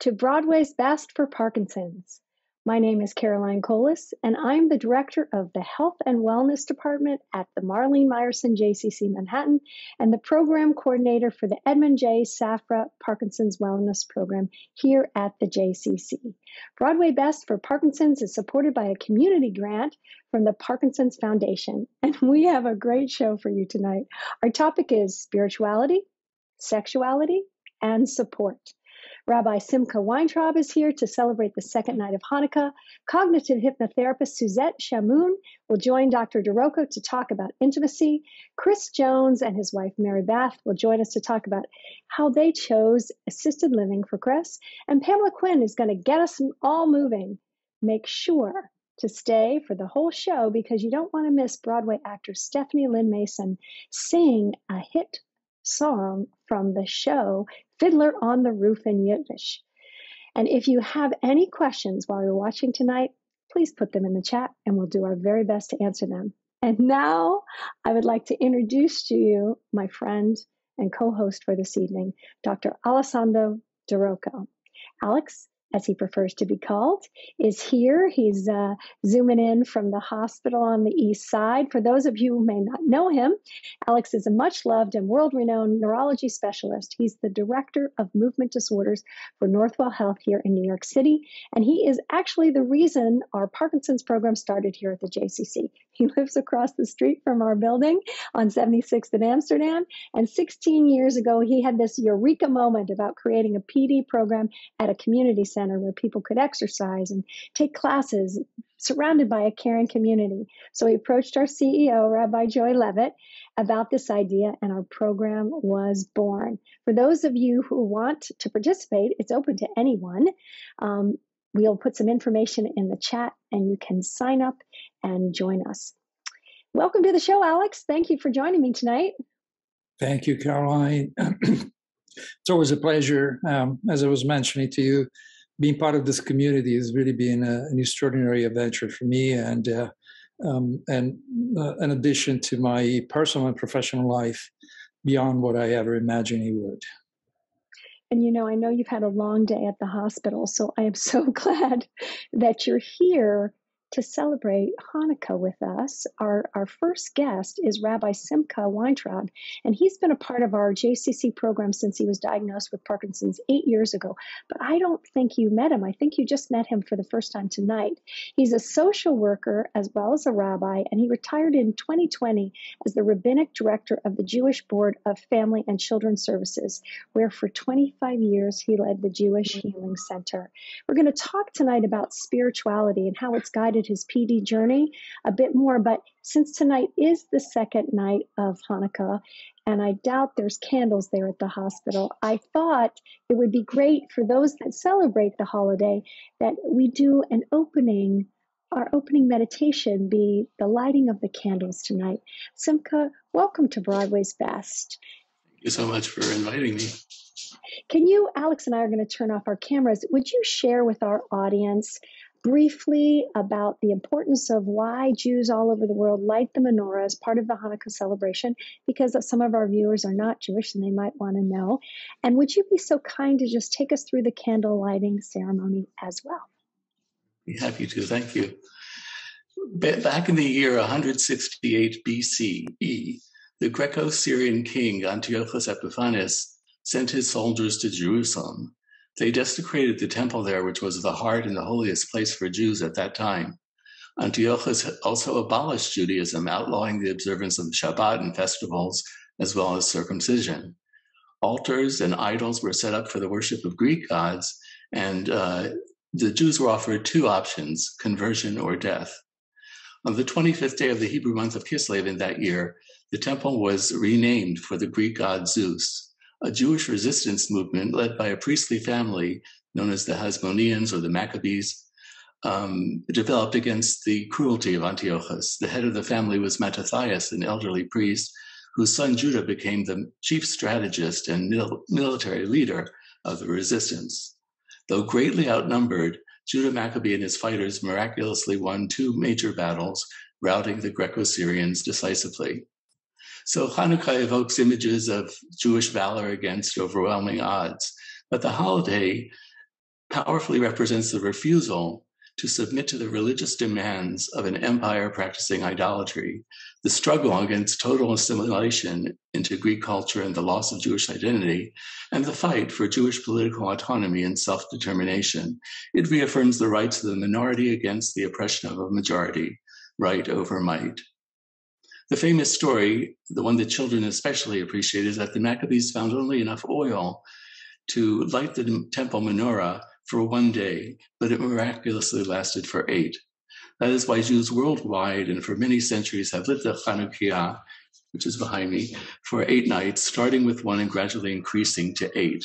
To Broadway's Best for Parkinson's. My name is Caroline Kohles, and I'm the director of the Health and Wellness Department at the Marlene Meyerson JCC Manhattan and the program coordinator for the Edmund J. Safra Parkinson's Wellness Program here at the JCC. Broadway Best for Parkinson's is supported by a community grant from the Parkinson's Foundation, and we have a great show for you tonight. Our topic is spirituality, sexuality, and support. Rabbi Simkha Weintraub is here to celebrate the second night of Hanukkah. Cognitive hypnotherapist Suzette Shahmoon will join Dr. Di Rocco to talk about intimacy. Chris Jones and his wife Mary Beth will join us to talk about how they chose assisted living for Chris. And Pamela Quinn is going to get us all moving. Make sure to stay for the whole show because you don't want to miss Broadway actor Stephanie Lynne Mason sing a hit song from the show Fiddler on the Roof in Yiddish. And if you have any questions while you're watching tonight, please put them in the chat and we'll do our very best to answer them. And now I would like to introduce to you my friend and co host for this evening, Dr. Alessandro Di Rocco. Alex as he prefers to be called, is here. He's uh, zooming in from the hospital on the east side. For those of you who may not know him, Alex is a much loved and world renowned neurology specialist. He's the director of movement disorders for Northwell Health here in New York City. And he is actually the reason our Parkinson's program started here at the JCC. He lives across the street from our building on 76th in Amsterdam. And 16 years ago, he had this eureka moment about creating a PD program at a community center where people could exercise and take classes surrounded by a caring community. So he approached our CEO, Rabbi Joy Levitt, about this idea, and our program was born. For those of you who want to participate, it's open to anyone. Um, We'll put some information in the chat and you can sign up and join us. Welcome to the show, Alex. Thank you for joining me tonight. Thank you, Caroline. it's always a pleasure. Um, as I was mentioning to you, being part of this community has really been a, an extraordinary adventure for me, and uh, um, and uh, an addition to my personal and professional life beyond what I ever imagined it would. And you know, I know you've had a long day at the hospital, so I am so glad that you're here to celebrate Hanukkah with us. Our, our first guest is Rabbi Simkha Weintraub, and he's been a part of our JCC program since he was diagnosed with Parkinson's eight years ago. But I don't think you met him. I think you just met him for the first time tonight. He's a social worker as well as a rabbi, and he retired in 2020 as the rabbinic director of the Jewish Board of Family and Children's Services, where for 25 years he led the Jewish Healing Center. We're going to talk tonight about spirituality and how it's guided his PD journey a bit more. But since tonight is the second night of Hanukkah, and I doubt there's candles there at the hospital, I thought it would be great for those that celebrate the holiday that we do an opening. Our opening meditation be the lighting of the candles tonight. Simkha, welcome to Broadway's Best. Thank you so much for inviting me. Can you, Alex and I are going to turn off our cameras. Would you share with our audience briefly about the importance of why Jews all over the world light the menorah as part of the Hanukkah celebration, because some of our viewers are not Jewish and they might want to know. And would you be so kind to just take us through the candle lighting ceremony as well? Be happy to. Thank you. Back in the year 168 BCE, the Greco Syrian king Antiochus Epiphanes sent his soldiers to Jerusalem they desecrated the temple there, which was the heart and the holiest place for Jews at that time. Antiochus also abolished Judaism, outlawing the observance of Shabbat and festivals, as well as circumcision. Altars and idols were set up for the worship of Greek gods, and uh, the Jews were offered two options conversion or death. On the 25th day of the Hebrew month of Kislev in that year, the temple was renamed for the Greek god Zeus a Jewish resistance movement led by a priestly family known as the Hasmoneans or the Maccabees, um, developed against the cruelty of Antiochus. The head of the family was Mattathias, an elderly priest, whose son Judah became the chief strategist and mil- military leader of the resistance. Though greatly outnumbered, Judah Maccabee and his fighters miraculously won two major battles, routing the Greco Syrians decisively. So Hanukkah evokes images of Jewish valor against overwhelming odds. But the holiday powerfully represents the refusal to submit to the religious demands of an empire practicing idolatry, the struggle against total assimilation into Greek culture and the loss of Jewish identity, and the fight for Jewish political autonomy and self determination. It reaffirms the rights of the minority against the oppression of a majority, right over might. The famous story, the one that children especially appreciate, is that the Maccabees found only enough oil to light the temple menorah for one day, but it miraculously lasted for eight. That is why Jews worldwide and for many centuries have lit the Chanukiah, which is behind me, for eight nights, starting with one and gradually increasing to eight.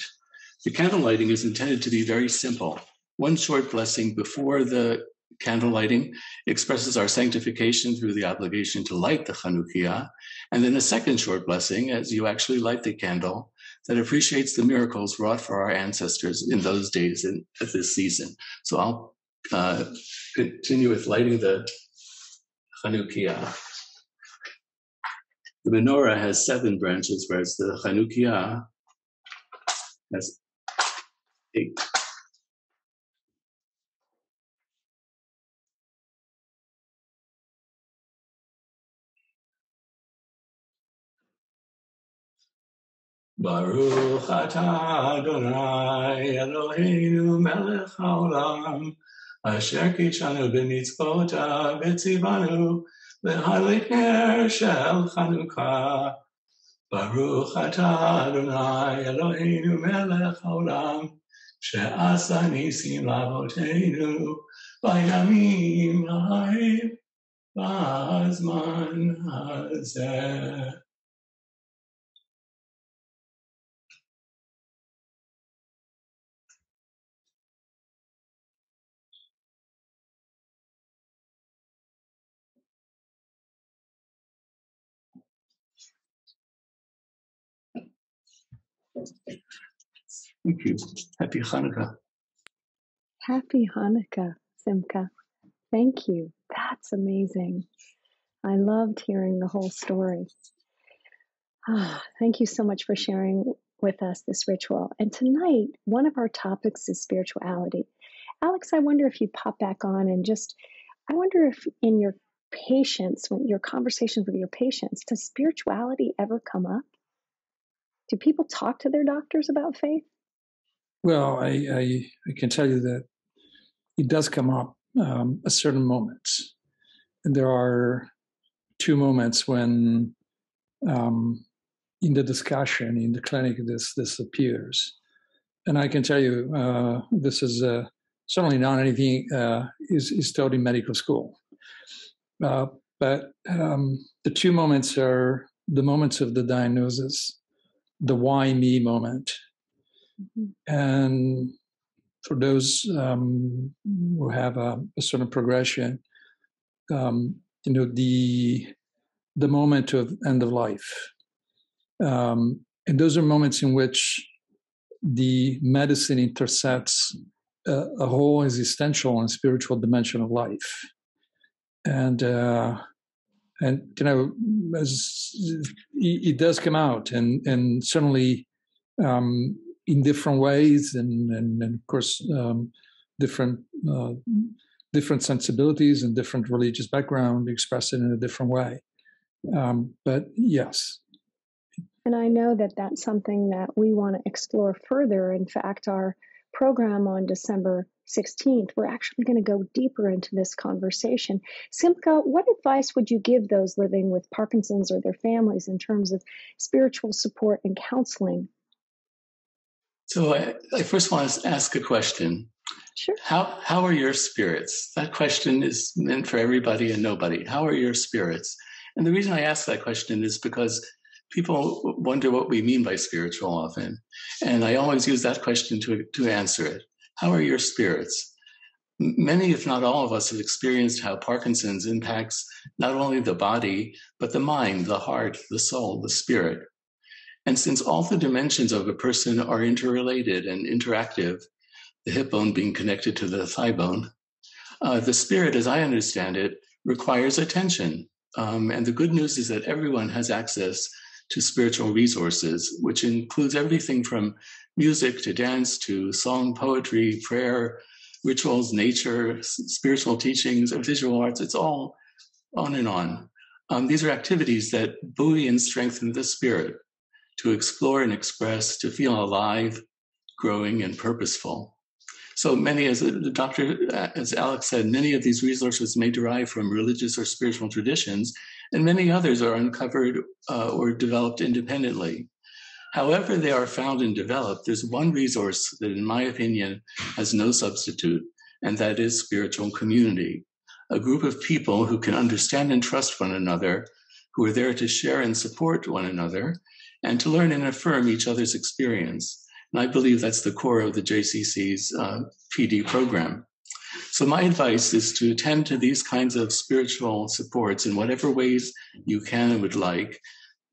The candle lighting is intended to be very simple. One short blessing before the candle lighting expresses our sanctification through the obligation to light the Chanukiah, and then a second short blessing as you actually light the candle that appreciates the miracles wrought for our ancestors in those days and at this season. So I'll uh, continue with lighting the Chanukiah. The menorah has seven branches, whereas the Chanukiah has eight. ברוך אתה אדוני אלוהינו מלך העולם אשר קישנו במצוות וציוונו להליכר של חנוכה. ברוך אתה אדוני אלוהינו מלך העולם שעשה ניסים לאבותינו בימים ההם בזמן הזה. Thank you. Happy Hanukkah. Happy Hanukkah, Simkha. Thank you. That's amazing. I loved hearing the whole story. Ah, thank you so much for sharing with us this ritual. And tonight, one of our topics is spirituality. Alex, I wonder if you pop back on and just, I wonder if in your patients, when your conversations with your patients, does spirituality ever come up? Do people talk to their doctors about faith? Well, I, I, I can tell you that it does come up um, at certain moments. And there are two moments when, um, in the discussion in the clinic, this this appears. And I can tell you, uh, this is uh, certainly not anything uh, is, is taught in medical school. Uh, but um, the two moments are the moments of the diagnosis the why me moment. Mm-hmm. And for those um, who have a, a, certain progression, um, you know, the the moment of end of life. Um, and those are moments in which the medicine intersects a, a whole existential and spiritual dimension of life. And uh, and you know it, does come out and and certainly um, in different ways and and, and of course um, different uh, different sensibilities and different religious background express it in a different way. Um, but yes. And i know that that's something that we want to explore further. In fact our program on december 16th, we're actually going to go deeper into this conversation. Simkha, what advice would you give those living with Parkinson's or their families in terms of spiritual support and counseling? So I, I first want to ask a question. Sure. How how are your spirits? That question is meant for everybody and nobody. How are your spirits? And the reason I ask that question is because people wonder what we mean by spiritual often. And I always use that question to, to answer it. How are your spirits? Many, if not all of us, have experienced how Parkinson's impacts not only the body, but the mind, the heart, the soul, the spirit. And since all the dimensions of a person are interrelated and interactive, the hip bone being connected to the thigh bone, uh, the spirit, as I understand it, requires attention. Um, and the good news is that everyone has access to spiritual resources, which includes everything from music to dance to song, poetry, prayer, rituals, nature, spiritual teachings, visual arts. It's all on and on. Um, these are activities that buoy and strengthen the spirit to explore and express, to feel alive, growing, and purposeful. So many, as the doctor, as Alex said, many of these resources may derive from religious or spiritual traditions, and many others are uncovered uh, or developed independently. However, they are found and developed, there's one resource that, in my opinion, has no substitute, and that is spiritual community a group of people who can understand and trust one another, who are there to share and support one another, and to learn and affirm each other's experience. And I believe that's the core of the JCC's uh, PD program. So, my advice is to attend to these kinds of spiritual supports in whatever ways you can and would like,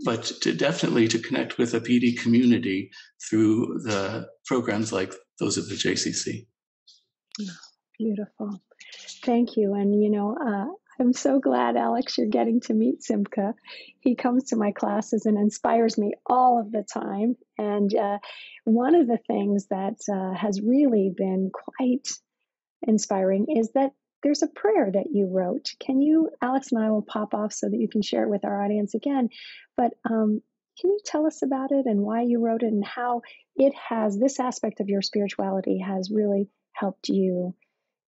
but to definitely to connect with a PD community through the programs like those of the JCC. Beautiful. Thank you. And, you know, uh, I'm so glad, Alex, you're getting to meet Simkha. He comes to my classes and inspires me all of the time. And uh, one of the things that uh, has really been quite inspiring is that there's a prayer that you wrote. Can you, Alex and I will pop off so that you can share it with our audience again. But um, can you tell us about it and why you wrote it and how it has, this aspect of your spirituality has really helped you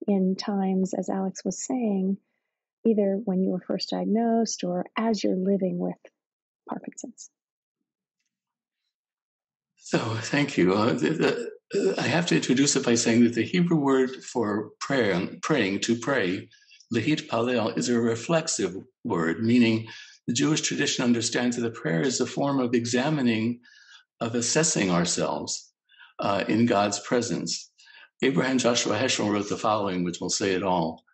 in times, as Alex was saying, either when you were first diagnosed or as you're living with Parkinson's? So, thank you. Uh, the, the, uh, I have to introduce it by saying that the Hebrew word for prayer, praying, to pray, lehit palel, is a reflexive word, meaning the Jewish tradition understands that the prayer is a form of examining, of assessing ourselves uh, in God's presence. Abraham Joshua Heschel wrote the following, which will say it all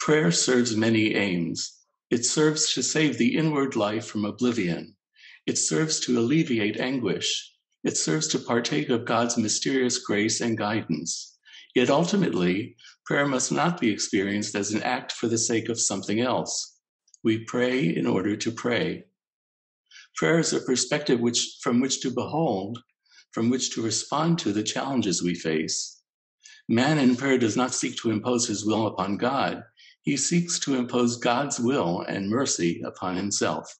Prayer serves many aims. It serves to save the inward life from oblivion. It serves to alleviate anguish. It serves to partake of God's mysterious grace and guidance. Yet ultimately, prayer must not be experienced as an act for the sake of something else. We pray in order to pray. Prayer is a perspective which, from which to behold, from which to respond to the challenges we face. Man in prayer does not seek to impose his will upon God. He seeks to impose God's will and mercy upon himself.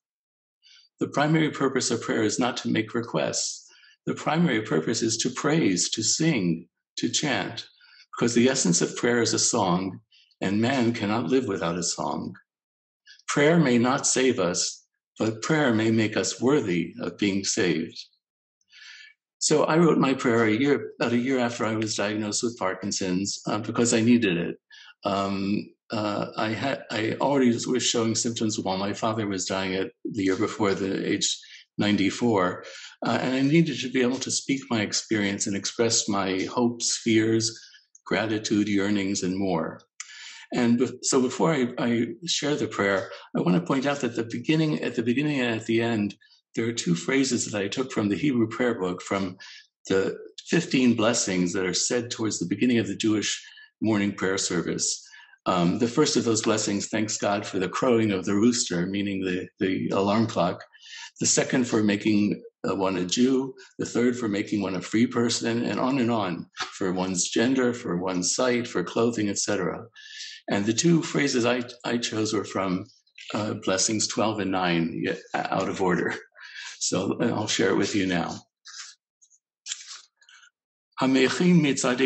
The primary purpose of prayer is not to make requests. The primary purpose is to praise, to sing, to chant, because the essence of prayer is a song, and man cannot live without a song. Prayer may not save us, but prayer may make us worthy of being saved. So I wrote my prayer a year, about a year after I was diagnosed with Parkinson's, uh, because I needed it. Um, uh, I had, I already was showing symptoms while my father was dying at the year before the age 94, uh, and I needed to be able to speak my experience and express my hopes, fears, gratitude, yearnings, and more. And be- so before I, I share the prayer, I want to point out that the beginning, at the beginning and at the end, there are two phrases that I took from the Hebrew prayer book from the 15 blessings that are said towards the beginning of the Jewish morning prayer service. Um, the first of those blessings thanks God for the crowing of the rooster, meaning the, the alarm clock. The second for making uh, one a Jew. The third for making one a free person, and on and on for one's gender, for one's sight, for clothing, etc. And the two phrases I, I chose were from uh, blessings 12 and 9, out of order. So I'll share it with you now.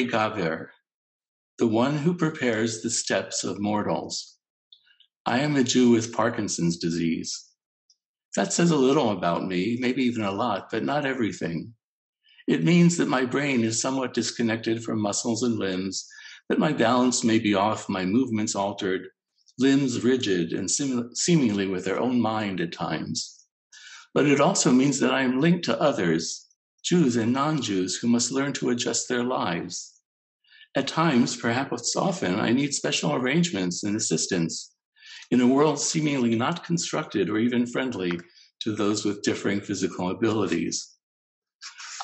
Gaver, the one who prepares the steps of mortals. I am a Jew with Parkinson's disease. That says a little about me, maybe even a lot, but not everything. It means that my brain is somewhat disconnected from muscles and limbs, that my balance may be off, my movements altered, limbs rigid and seemingly with their own mind at times but it also means that I am linked to others, Jews and non Jews, who must learn to adjust their lives. At times, perhaps often, I need special arrangements and assistance in a world seemingly not constructed or even friendly to those with differing physical abilities.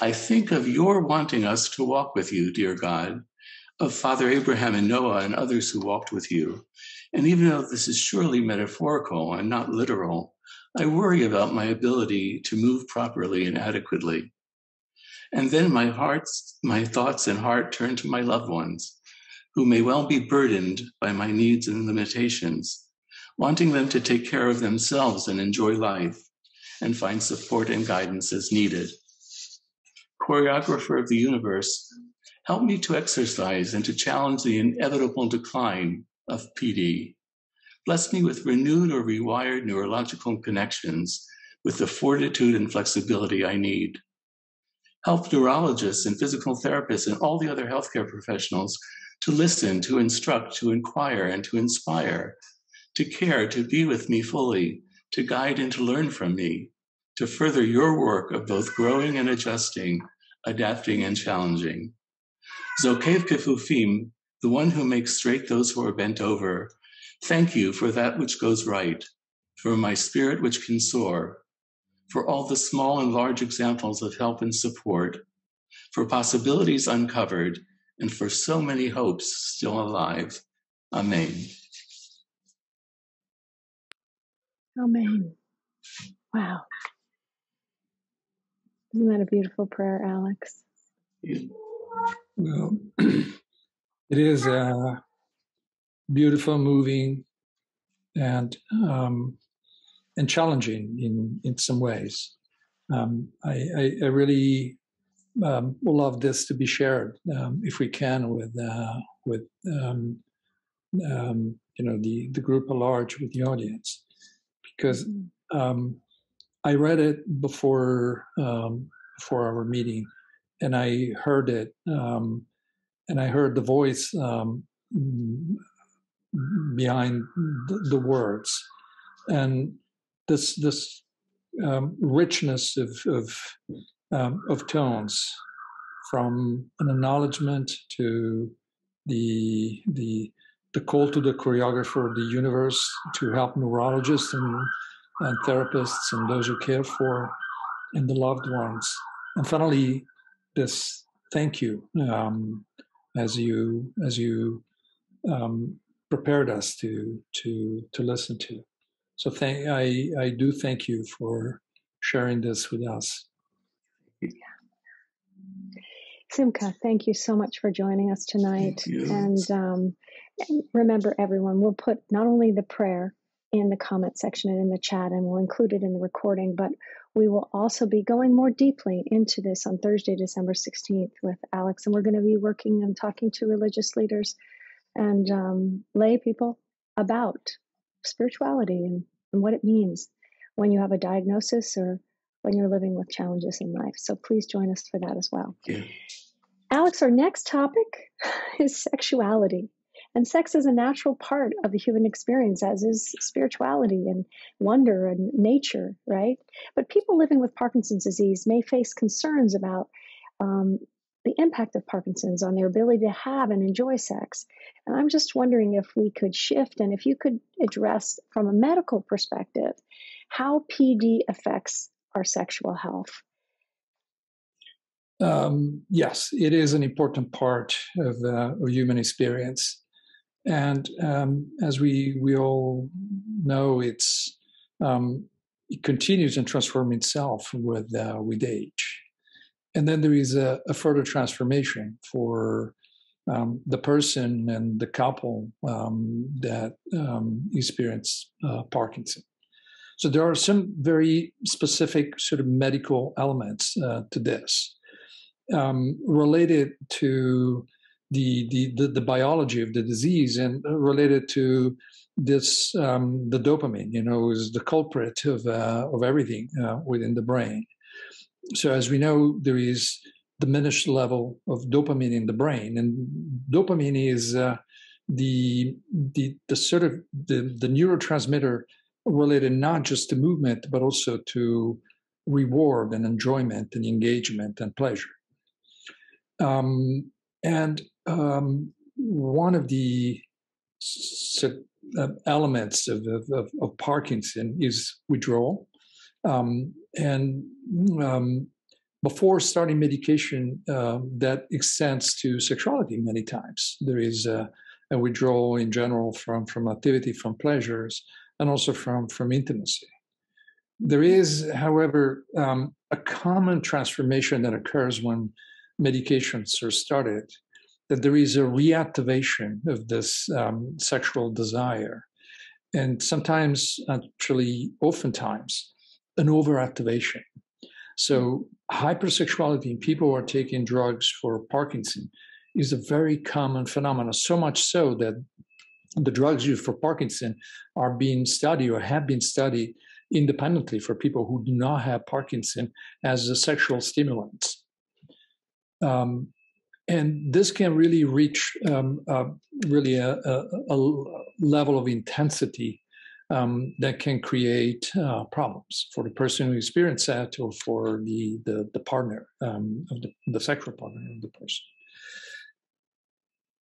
I think of your wanting us to walk with you, dear God, of Father Abraham and Noah and others who walked with you. And even though this is surely metaphorical and not literal, I worry about my ability to move properly and adequately. And then my heart's, my thoughts and heart turn to my loved ones, who may well be burdened by my needs and limitations, wanting them to take care of themselves and enjoy life and find support and guidance as needed. Choreographer of the universe, help me to exercise and to challenge the inevitable decline of PD. Bless me with renewed or rewired neurological connections with the fortitude and flexibility I need help neurologists and physical therapists and all the other healthcare professionals to listen, to instruct, to inquire, and to inspire, to care, to be with me fully, to guide and to learn from me, to further your work of both growing and adjusting, adapting and challenging. Zokef Kefufim, the one who makes straight those who are bent over, thank you for that which goes right, for my spirit which can soar, for all the small and large examples of help and support, for possibilities uncovered, and for so many hopes still alive. Amen. Amen. Wow. Isn't that a beautiful prayer, Alex? Well, it is beautiful, moving, and um, and challenging in in some ways. Um, I, I, I, really um, love this to be shared um, if we can with uh, with um, um, you know the the group at large with the audience because um, I read it before before our meeting and I heard it and I heard the voice behind the, the words. And this this um, richness of of, um, of tones from an acknowledgement to the the the call to the choreographer of the universe to help neurologists and, and therapists and those who care for and the loved ones. And finally this thank you um, as you as you um, prepared us to to to listen to. So thank I I do thank you for sharing this with us. Simkha, thank you so much for joining us tonight. And um, remember, everyone, we'll put not only the prayer in the comment section and in the chat, and we'll include it in the recording, but we will also be going more deeply into this on Thursday, December 16th with Alex. And we're going to be working and talking to religious leaders and um, lay people about spirituality and and what it means when you have a diagnosis or when you're living with challenges in life. So please join us for that as well. Yeah. Alex, our next topic is sexuality. And sex is a natural part of the human experience, as is spirituality and wonder and nature, right? But people living with Parkinson's disease may face concerns about um, the impact of Parkinson's on their ability to have and enjoy sex. And I'm just wondering if we could shift and if you could address from a medical perspective how PD affects our sexual health. Um, yes, it is an important part of, uh, of human experience. And um, as we, we all know, it's, um, it continues and transforms itself with, uh, with age and then there is a, a further transformation for um, the person and the couple um, that um, experience uh, Parkinson. So there are some very specific sort of medical elements uh, to this um, related to the, the, the the biology of the disease and related to this um, the dopamine. You know, is the culprit of uh, of everything uh, within the brain so as we know, there is diminished level of dopamine in the brain, and dopamine is uh, the, the the sort of the, the neurotransmitter related not just to movement but also to reward and enjoyment and engagement and pleasure. Um, and um, one of the uh, elements of, of, of, Parkinson is withdrawal. Um, and um, before starting medication, uh, that extends to sexuality many times. There is a, a, withdrawal in general from, from activity, from pleasures, and also from, from intimacy. There is, however, um, a common transformation that occurs when medications are started, that there is a reactivation of this um, sexual desire. And sometimes, actually, oftentimes, an overactivation. So, hypersexuality in people who are taking drugs for Parkinson is a very common phenomenon, so much so that the drugs used for Parkinson are being studied or have been studied independently for people who do not have Parkinson as a sexual stimulant. Um, and this can really reach um, uh, really a, a, a, level of intensity um, that can create uh, problems for the person who experienced that or for the the, the partner um, of the, the sexual partner of the person.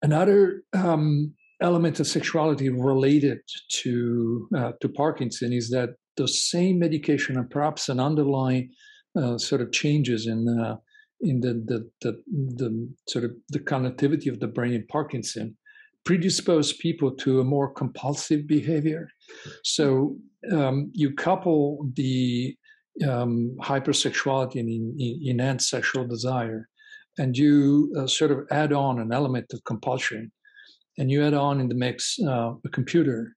Another um, element of sexuality related to uh, to Parkinson is that the same medication and perhaps an underlying uh, sort of changes in uh, in the, the, the the sort of the connectivity of the brain in Parkinson predispose people to a more compulsive behavior. So um, you couple the um, hypersexuality and in, in, enhanced sexual desire, and you uh, sort of add on an element of compulsion, and you add on in the mix uh, a computer.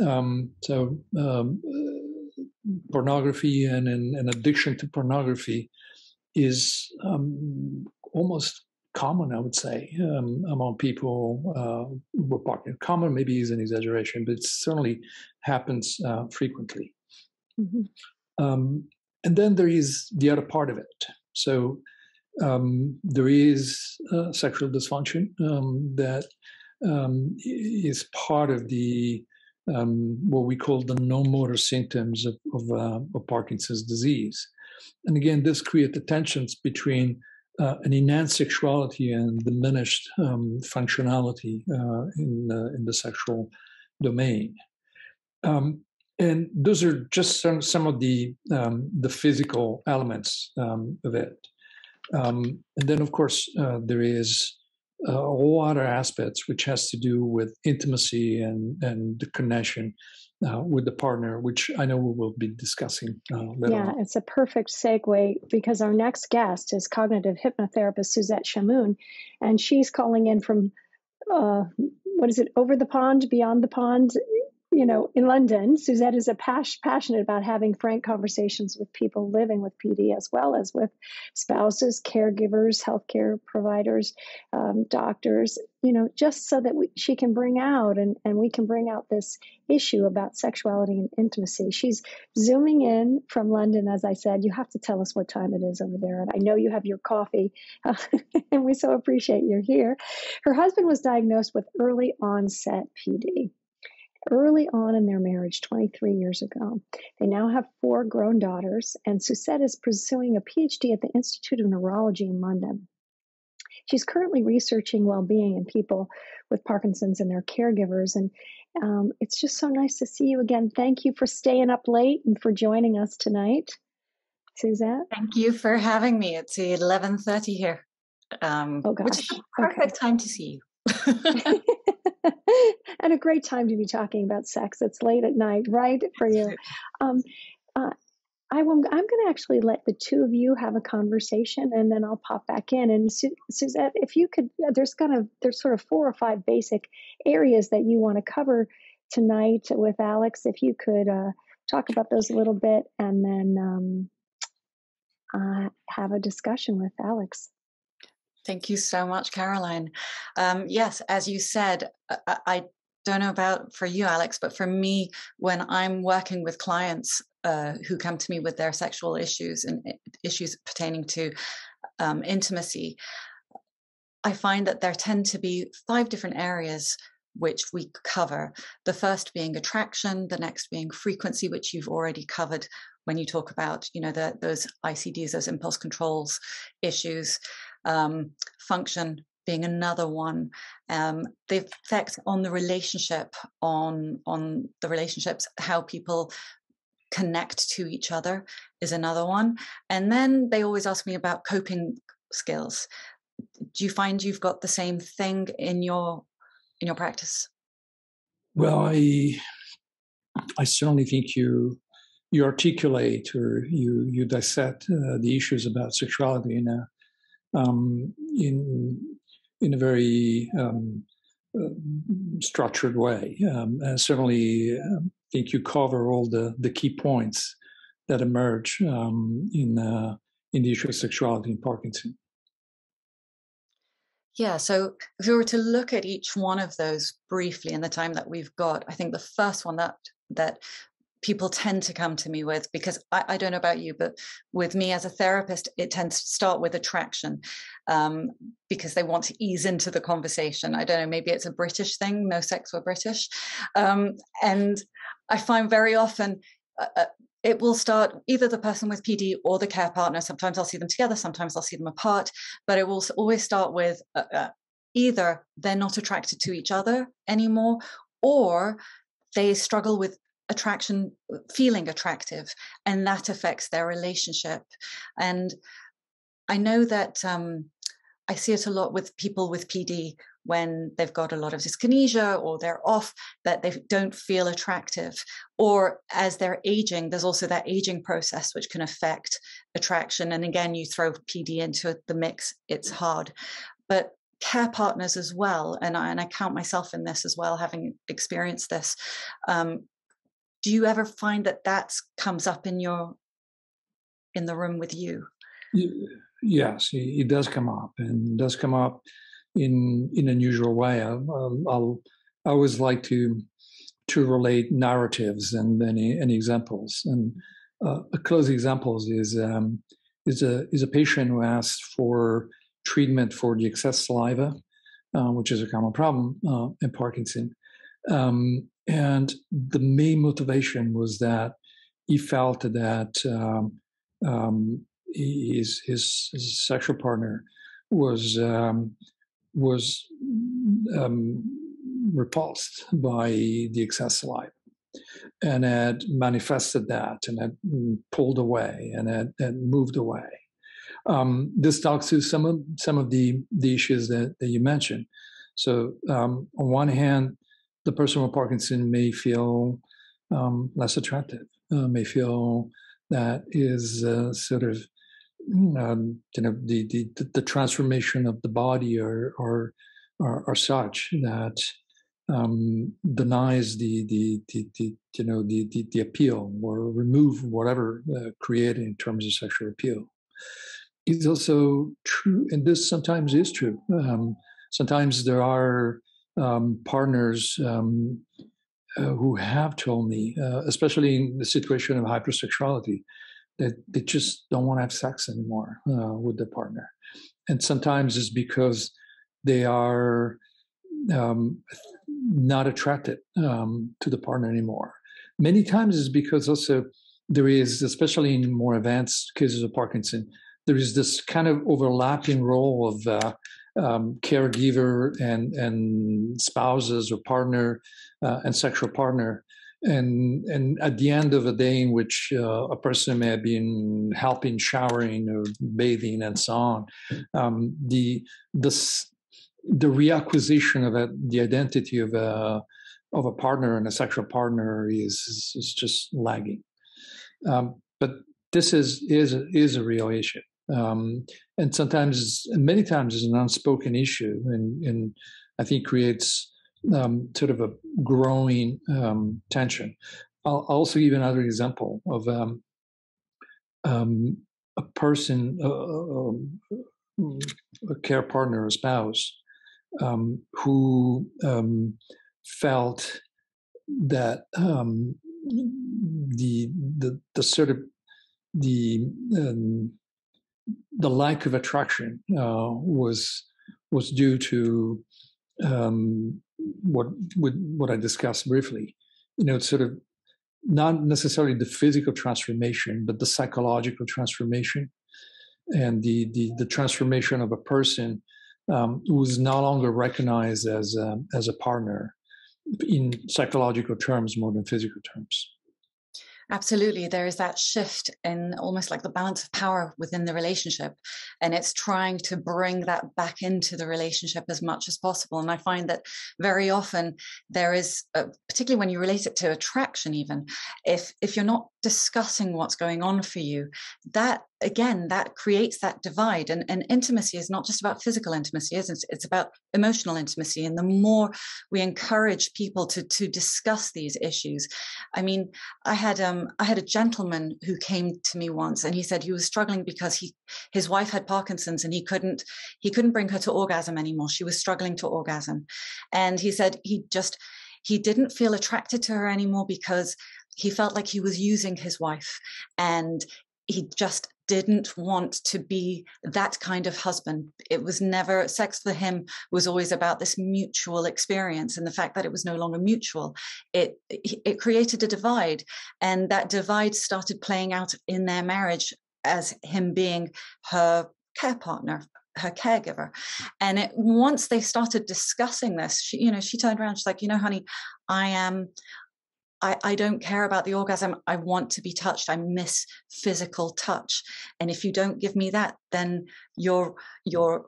Um, so um, uh, pornography and an addiction to pornography is um, almost common, I would say, um, among people uh, who are partner. Common maybe is an exaggeration, but it certainly happens uh, frequently. Mm-hmm. Um, and then there is the other part of it. So um, there is uh, sexual dysfunction um, that um, is part of the um, what we call the non-motor symptoms of, of, uh, of Parkinson's disease. And again, this creates tensions between uh, an enhanced sexuality and diminished um, functionality uh, in, in the sexual domain. Um, and those are just some, some of the um, the physical elements um, of it. Um, and then, of course, uh, there is a whole other aspects which has to do with intimacy and and the connection uh, with the partner, which I know we will be discussing. Uh, yeah, on. it's a perfect segue because our next guest is cognitive hypnotherapist Suzette Shahmoon, and she's calling in from uh, what is it, over the pond, beyond the pond you know, in London, Suzette is a pas- passionate about having frank conversations with people living with PD as well as with spouses, caregivers, healthcare providers, um, doctors, you know, just so that we, she can bring out and, and we can bring out this issue about sexuality and intimacy. She's zooming in from London, as I said. You have to tell us what time it is over there. And I know you have your coffee, uh, and we so appreciate you're here. Her husband was diagnosed with early onset PD early on in their marriage 23 years ago. They now have four grown daughters, and Suzette is pursuing a PhD at the Institute of Neurology in London. She's currently researching well being in people with Parkinson's and their caregivers. And um, it's just so nice to see you again. Thank you for staying up late and for joining us tonight. Suzette? Thank you for having me. It's 11.30 here. Um, oh, gosh. Which is perfect okay. time to see you. and a great time to be talking about sex. It's late at night, right, for you. Um, uh, I I'm going to actually let the two of you have a conversation, and then I'll pop back in. And Su- Suzette, if you could, there's kind of there's sort of four or five basic areas that you want to cover tonight with Alex. If you could uh, talk about those a little bit, and then um, uh, have a discussion with Alex. Thank you so much, Caroline. Um, yes, as you said, I, I, don't know about for you, Alex, but for me, when I'm working with clients uh, who come to me with their sexual issues and eh, issues pertaining to um, intimacy, I find that there tend to be five different areas which we cover. The first being attraction, the next being frequency, which you've already covered when you talk about, you know, the, those ICDs, those impulse controls issues um, function being another one. Um, the effect on the relationship, on on the relationships, how people connect to each other is another one. And then they always ask me about coping skills. Do you find you've got the same thing in your in your practice? Well, I I certainly think you you articulate or you you dissect uh, the issues about sexuality in a um, in in a very um, uh, structured way. Um, and certainly, I um, think you cover all the the key points that emerge um, in uh, in the issue of sexuality in Parkinson. Yeah, so if we were to look at each one of those briefly in the time that we've got, I think the first one that that people tend to come to me with because I, I, don't know about you but with me as a therapist it tends to start with attraction um, because they want to ease into the conversation. I don't know maybe it's a british thing no sex we're british. Um, and i find very often uh, uh it will start either the person with pd or the care partner. Sometimes i'll see them together sometimes i'll see them apart but it will always start with uh, uh, either they're not attracted to each other anymore or they struggle with attraction feeling attractive and that affects their relationship. And i know that um, i see it a lot with people with pd when they've got a lot of dyskinesia or they're off that they don't feel attractive. Or as they're aging there's also that aging process which can affect attraction. And again you throw pd into the mix it's hard. But care partners as well and I, and I count myself in this as well having experienced this um, do you ever find that that comes up in your in the room with you yes it does come up and does come up in in an unusual way I'll, I'll i always like to to relate narratives and any, any examples and uh, a close examples is um, is a is a patient who asked for treatment for the excess saliva, uh, which is a common problem uh, in Parkinson. Um, and the main motivation was that he felt that um, um, his, his, his sexual partner was um, was um, repulsed by the excess saliva and had manifested that and had pulled away and had, had moved away. Um, this talks to some of some of the the issues that, that you mentioned. So on one hand, the person with Parkinson may feel um, less attractive, uh, may feel that is uh, sort of um, you know the, the the transformation of the body or or are, are such that um, denies the, the, the the you know the, the the appeal or remove whatever uh, created in terms of sexual appeal. It's also true, and this sometimes is true. Um, sometimes there are um, partners um, uh, who have told me, uh, especially in the situation of hypersexuality, that they just don't want to have sex anymore uh, with their partner. And sometimes it's because they are um, not attracted um, to the partner anymore. Many times it's because also there is, especially in more advanced cases of Parkinson, there is this kind of overlapping role of uh, um, caregiver and and spouses or partner uh, and sexual partner. And and at the end of a day in which uh, a person may have been helping showering or bathing and so on um, the the the reacquisition of a, the identity of a of a partner and a sexual partner is is just lagging. Um, but this is is is a real issue um, and sometimes, many times, is an unspoken issue, and, and I think creates um, sort of a growing um, tension. I'll, also give another example of um, um, a person, uh, a care partner, a spouse, um, who felt that the the the sort of the um, the lack of attraction uh, was was due to um, what what I discussed briefly. You know, sort of not necessarily the physical transformation, but the psychological transformation and the the, the transformation of a person um, who is no longer recognized as a, as a partner in psychological terms more than physical terms. Absolutely. There is that shift in almost like the balance of power within the relationship. And it's trying to bring that back into the relationship as much as possible. And I find that very often there is, uh, particularly when you relate it to attraction, even if, if you're not discussing what's going on for you that again that creates that divide and, and intimacy is not just about physical intimacy isn't it? it's about emotional intimacy and the more we encourage people to to discuss these issues. I mean i had um i had a gentleman who came to me once and he said he was struggling because he his wife had parkinson's and he couldn't he couldn't bring her to orgasm anymore. She was struggling to orgasm. And he said he just he didn't feel attracted to her anymore because he felt like he was using his wife and he just didn't want to be that kind of husband. It was never sex for him was always about this mutual experience and the fact that it was no longer mutual. It it created a divide and that divide started playing out in their marriage as him being her care partner her caregiver. And it, once they started discussing this she you know she turned around she's like you know honey i am I, I don't care about the orgasm. I want to be touched. I miss physical touch. And if you don't give me that, then you're you're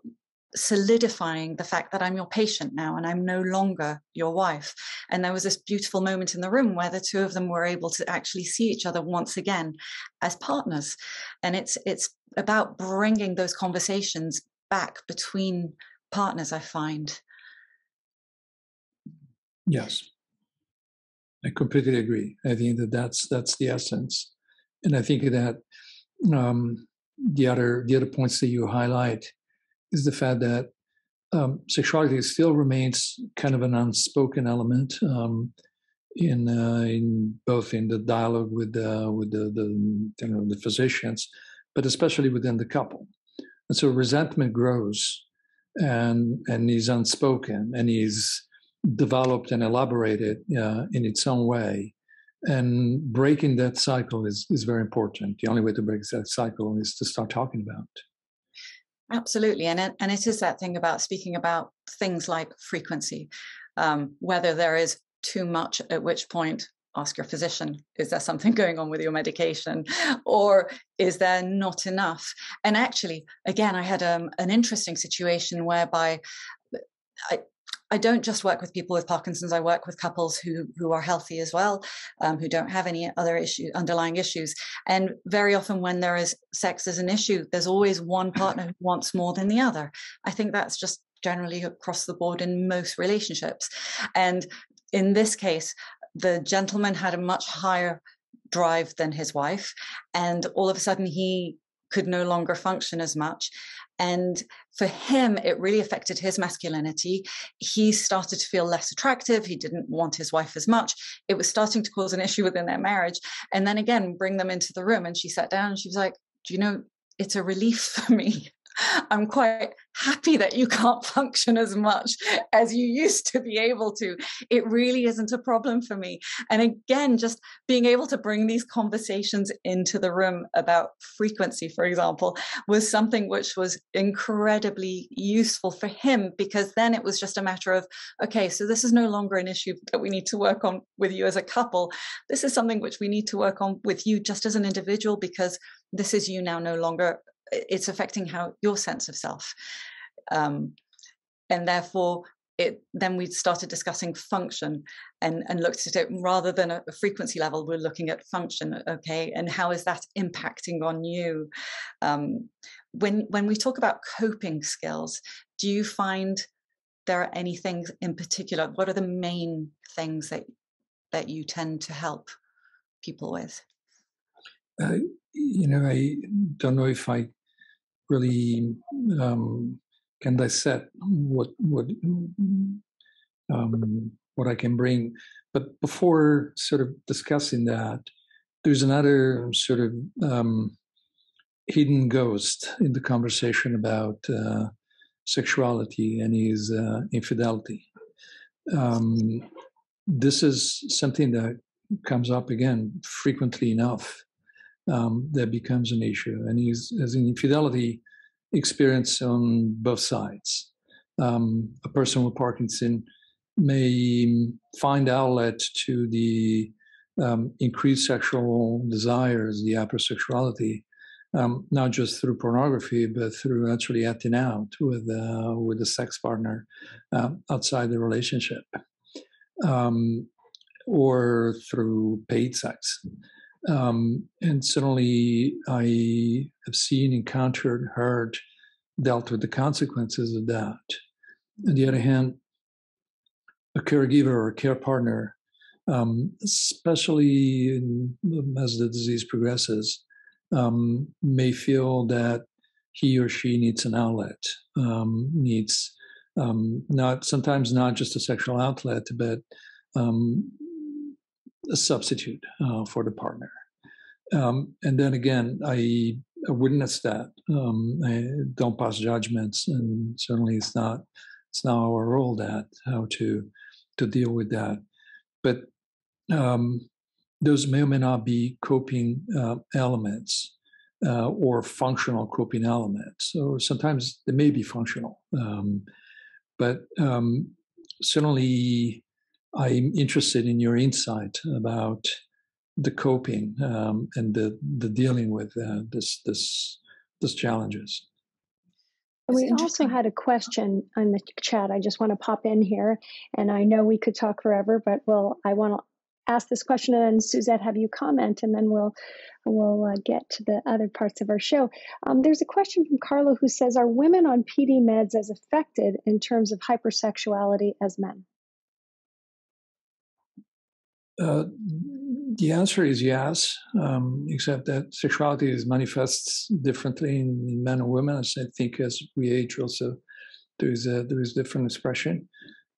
solidifying the fact that I'm your patient now and I'm no longer your wife. And there was this beautiful moment in the room where the two of them were able to actually see each other once again as partners. And it's it's about bringing those conversations back between partners. I find. Yes. I completely agree. I think that that's that's the essence, and I think that um, the other the other points that you highlight is the fact that um, sexuality still remains kind of an unspoken element um, in uh, in both in the dialogue with the with the, the you know the physicians, but especially within the couple, and so resentment grows, and and is unspoken, and is developed and elaborated uh, in its own way. And breaking that cycle is, is very important. The only way to break that cycle is to start talking about. Absolutely, and it, and it is that thing about speaking about things like frequency, um, whether there is too much, at which point ask your physician is there something going on with your medication or is there not enough and actually again i had um, an interesting situation whereby I, I don't just work with people with Parkinson's. I work with couples who who are healthy as well, um, who don't have any other issue, underlying issues. And very often, when there is sex as an issue, there's always one partner who wants more than the other. I think that's just generally across the board in most relationships. And in this case, the gentleman had a much higher drive than his wife, and all of a sudden he could no longer function as much. And for him, it really affected his masculinity. He started to feel less attractive. He didn't want his wife as much. It was starting to cause an issue within their marriage. And then again, bring them into the room. And she sat down and she was like, Do you know, it's a relief for me I'm quite happy that you can't function as much as you used to be able to. It really isn't a problem for me. And again, just being able to bring these conversations into the room about frequency, for example, was something which was incredibly useful for him because then it was just a matter of, okay, so this is no longer an issue that we need to work on with you as a couple. This is something which we need to work on with you just as an individual because this is you now no longer it's affecting how your sense of self. Um, and therefore it then we started discussing function and and looked at it rather than a, frequency level we're looking at function okay and how is that impacting on you? Um, when when we talk about coping skills do you find there are any things in particular what are the main things that that you tend to help people with? Uh, you know i don't know if i really um, can dissect what what um, what I can bring. But before sort of discussing that, there's another sort of um, hidden ghost in the conversation about uh, sexuality and his uh, infidelity. Um, this is something that comes up again frequently enough um, that becomes an issue. And he's as an infidelity experience on both sides. Um, a person with Parkinson may find outlet to the um, increased sexual desires, the hypersexuality, um, not just through pornography, but through actually acting out with uh, with a sex partner uh, outside the relationship, um, or through paid sex. Um, and certainly, I have seen, encountered, heard, dealt with the consequences of that. On the other hand, a caregiver or a care partner, um, especially in, as the disease progresses, um, may feel that he or she needs an outlet, um, needs um, not sometimes not just a sexual outlet, but um, a substitute uh, for the partner. Um, and then again, I, I witnessed that. Um, I don't pass judgments, and certainly it's not it's not our role that how to to deal with that. But um, those may or may not be coping uh, elements uh, or functional coping elements. So sometimes they may be functional, um, but um, certainly I'm interested in your insight about the coping um, and the the dealing with uh, this this this challenges. We also had a question on the chat. I just want to pop in here, and I know we could talk forever, but well, I want to ask this question, and Suzette, have you comment, and then we'll we'll uh, get to the other parts of our show. Um, there's a question from Carlo who says, "Are women on PD meds as affected in terms of hypersexuality as men?" Uh, the answer is yes, um, except that sexuality is manifests differently in, in, men and women. As I think as we age, also there is a there is different expression.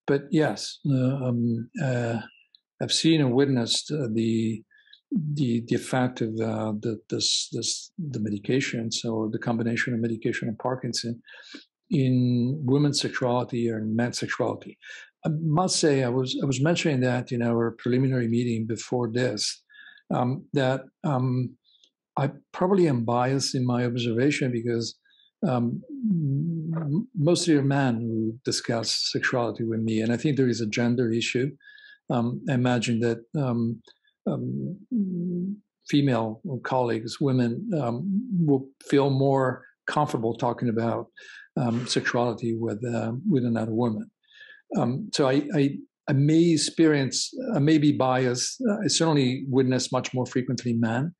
But yes, uh, um, uh, I've seen and witnessed uh, the the the effect of uh, the this this the medication, so the combination of medication and Parkinson in women's sexuality or men's sexuality. I must say, I was I was mentioning that in our preliminary meeting before this, um, that um, I probably am biased in my observation because um, mostly are men who discuss sexuality with me, and I think there is a gender issue. Um, I imagine that um, um, female colleagues, women, will feel more comfortable talking about sexuality with uh, with another woman. Um, so I, I, I, may experience, I may be biased. I certainly witness much more frequently men,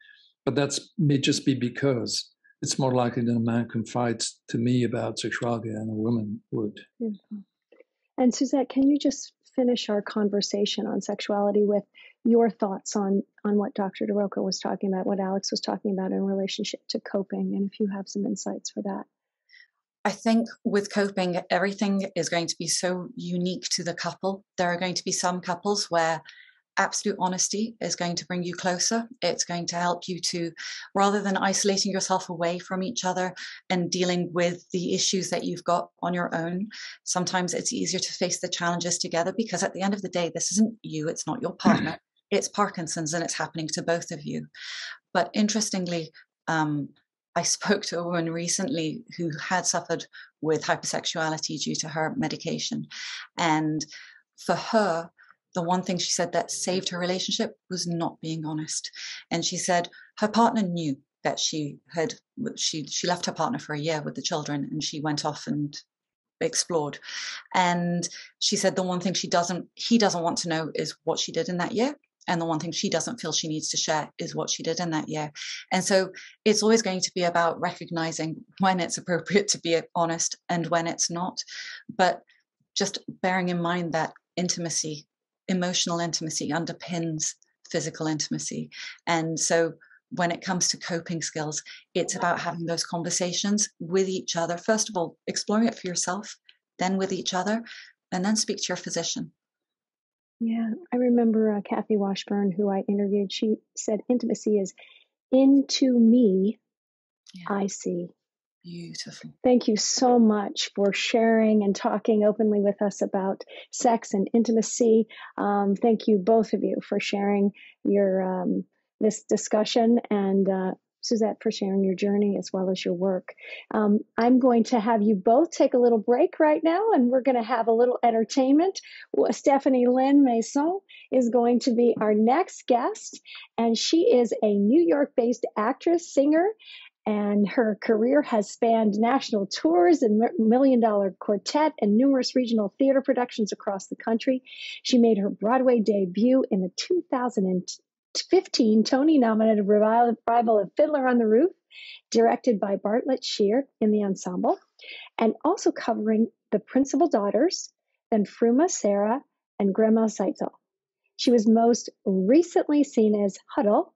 but that's may just be because it's more likely that a man confides to me about sexuality than a woman would. Beautiful. And Suzette, can you just finish our conversation on sexuality with your thoughts on on what Dr. Di Rocco was talking about, what Alex was talking about in relationship to coping, and if you have some insights for that. I think with coping, everything is going to be so unique to the couple. There are going to be some couples where absolute honesty is going to bring you closer. It's going to help you to, rather than isolating yourself away from each other and dealing with the issues that you've got on your own, sometimes it's easier to face the challenges together because at the end of the day, this isn't you, it's not your partner, it's Parkinson's and it's happening to both of you. But interestingly, um, I spoke to a woman recently who had suffered with hypersexuality due to her medication. And for her, the one thing she said that saved her relationship was not being honest. And she said her partner knew that she had she she left her partner for a year with the children and she went off and explored and she said the one thing she doesn't he doesn't want to know is what she did in that year and the one thing she doesn't feel she needs to share is what she did in that year. And so it's always going to be about recognizing when it's appropriate to be honest and when it's not. But just bearing in mind that intimacy, emotional intimacy, underpins physical intimacy. And so when it comes to coping skills, it's about having those conversations with each other. First of all, exploring it for yourself, then with each other, and then speak to your physician yeah, I remember uh, Kathy Washburn, who I interviewed. She said intimacy is into me, yeah. I see. Beautiful. Thank you so much for sharing and talking openly with us about sex and intimacy. Um, thank you, both of you, for sharing your um, this discussion and uh, Suzette, for sharing your journey as well as your work. Um, I'm going to have you both take a little break right now, and we're going to have a little entertainment. Stephanie Lynne Mason is going to be our next guest, and she is a New York based actress, singer, and her career has spanned national tours and Million Dollar Quartet and numerous regional theater productions across the country. She made her Broadway debut in the 2000 2015 Tony nominated revival of Fiddler on the Roof, directed by Bartlett Sher in the ensemble, and also covering The Principal Daughters, then Fruma Sarah, and Grandma Tzeitel. She was most recently seen as Hodel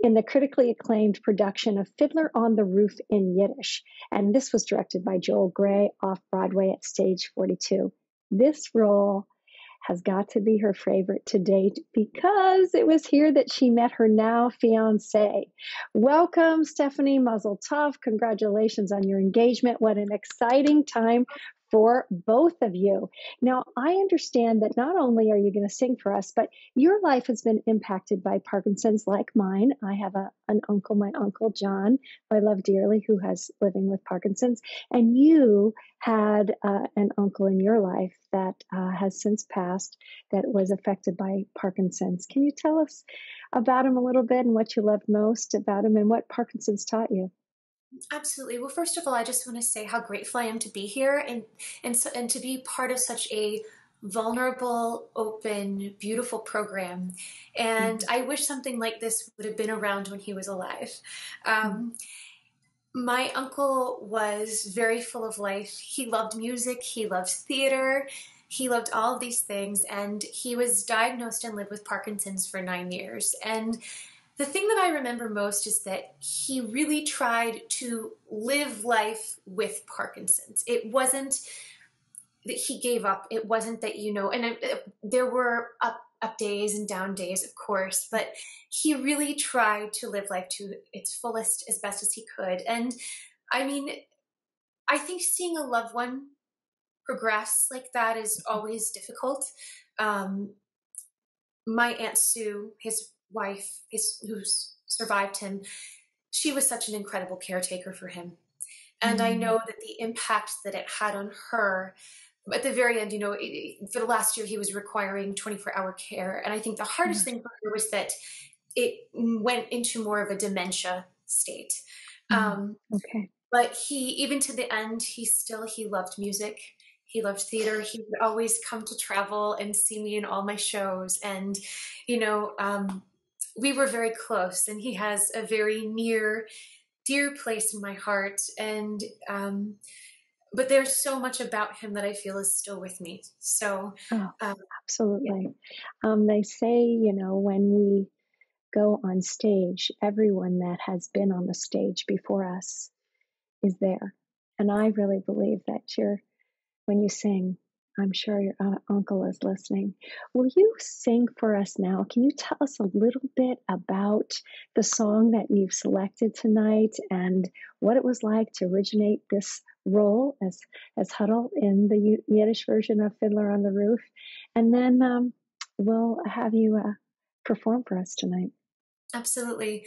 in the critically acclaimed production of Fiddler on the Roof in Yiddish, and this was directed by Joel Grey off Broadway at Stage 42. This role has got to be her favorite to date because it was here that she met her now fiance. Welcome, Stephanie Mazel Tov. Congratulations on your engagement. What an exciting time for both of you. Now, I understand that not only are you going to sing for us, but your life has been impacted by Parkinson's like mine. I have a, an uncle, my uncle John, who I love dearly, who has living with Parkinson's. And you had uh, an uncle in your life that uh, has since passed that was affected by Parkinson's. Can you tell us about him a little bit and what you loved most about him and what Parkinson's taught you? Absolutely. Well, first of all, I just want to say how grateful I am to be here and and so, and to be part of such a vulnerable, open, beautiful program. And mm-hmm. I wish something like this would have been around when he was alive. Um, my uncle was very full of life. He loved music. He loved theater. He loved all of these things. And he was diagnosed and lived with Parkinson's for nine years. And the thing that I remember most is that he really tried to live life with Parkinson's. It wasn't that he gave up. It wasn't that, you know, and there were up, up days and down days, of course, but he really tried to live life to its fullest as best as he could. And I mean, I think seeing a loved one progress like that is always difficult. Um, my Aunt Sue, his wife his, who's survived him, she was such an incredible caretaker for him. And mm-hmm. I know that the impact that it had on her, at the very end, you know, for the last year, he was requiring 24 hour care. And I think the hardest mm-hmm. thing for her was that it went into more of a dementia state. Mm-hmm. Um, okay. But he, even to the end, he still, he loved music. He loved theater. He would always come to travel and see me in all my shows. And, you know, um, we were very close, and he has a very near, dear place in my heart. And um, but there's so much about him that I feel is still with me. So, oh, um, absolutely. Yeah. Um, they say, you know, when we go on stage, everyone that has been on the stage before us is there. And I really believe that you're, when you sing, I'm sure your uh, uncle is listening. Will you sing for us now? Can you tell us a little bit about the song that you've selected tonight and what it was like to originate this role as as Hodel in the Yiddish version of Fiddler on the Roof? And then um, we'll have you uh, perform for us tonight. Absolutely.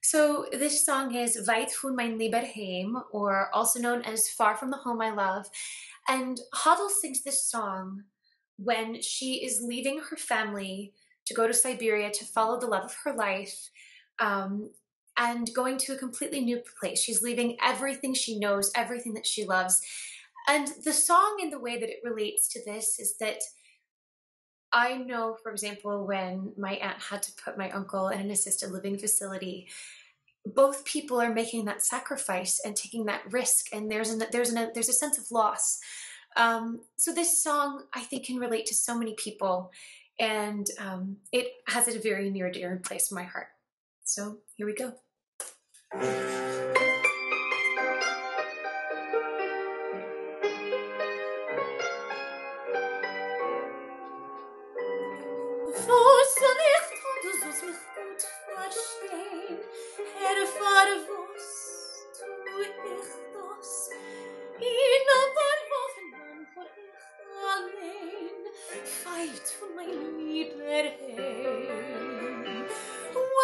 So this song is Weit von mein lieber Heim, or also known as Far from the Home I Love. And Hodel sings this song when she is leaving her family to go to Siberia to follow the love of her life um, and going to a completely new place. She's leaving everything she knows, everything that she loves. And the song, in the way that it relates to this, is that I know, for example, when my aunt had to put my uncle in an assisted living facility, both people are making that sacrifice and taking that risk and there's an, there's an, there's a sense of loss. Um, so this song i think can relate to so many people and um, it has a very near dear place in my heart. So here we go ervaren was toen ik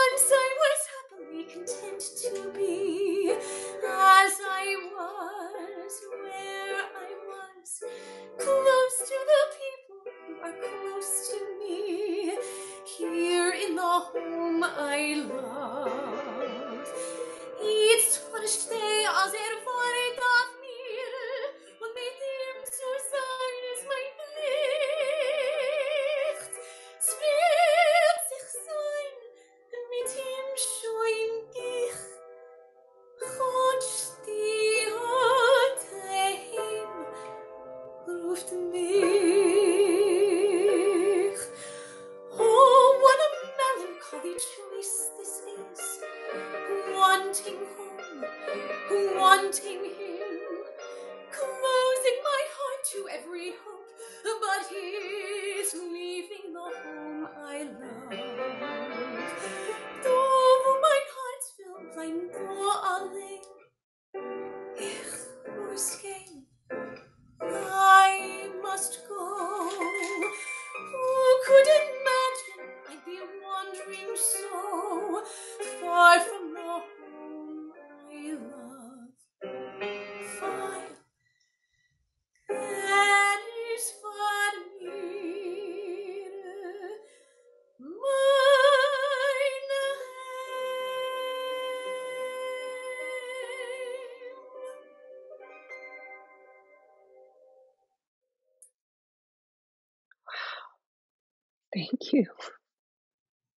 Once I was happily content to be as I was, where I was, close to the people who are close to me, here in the home I love. iets voor de stee als er voor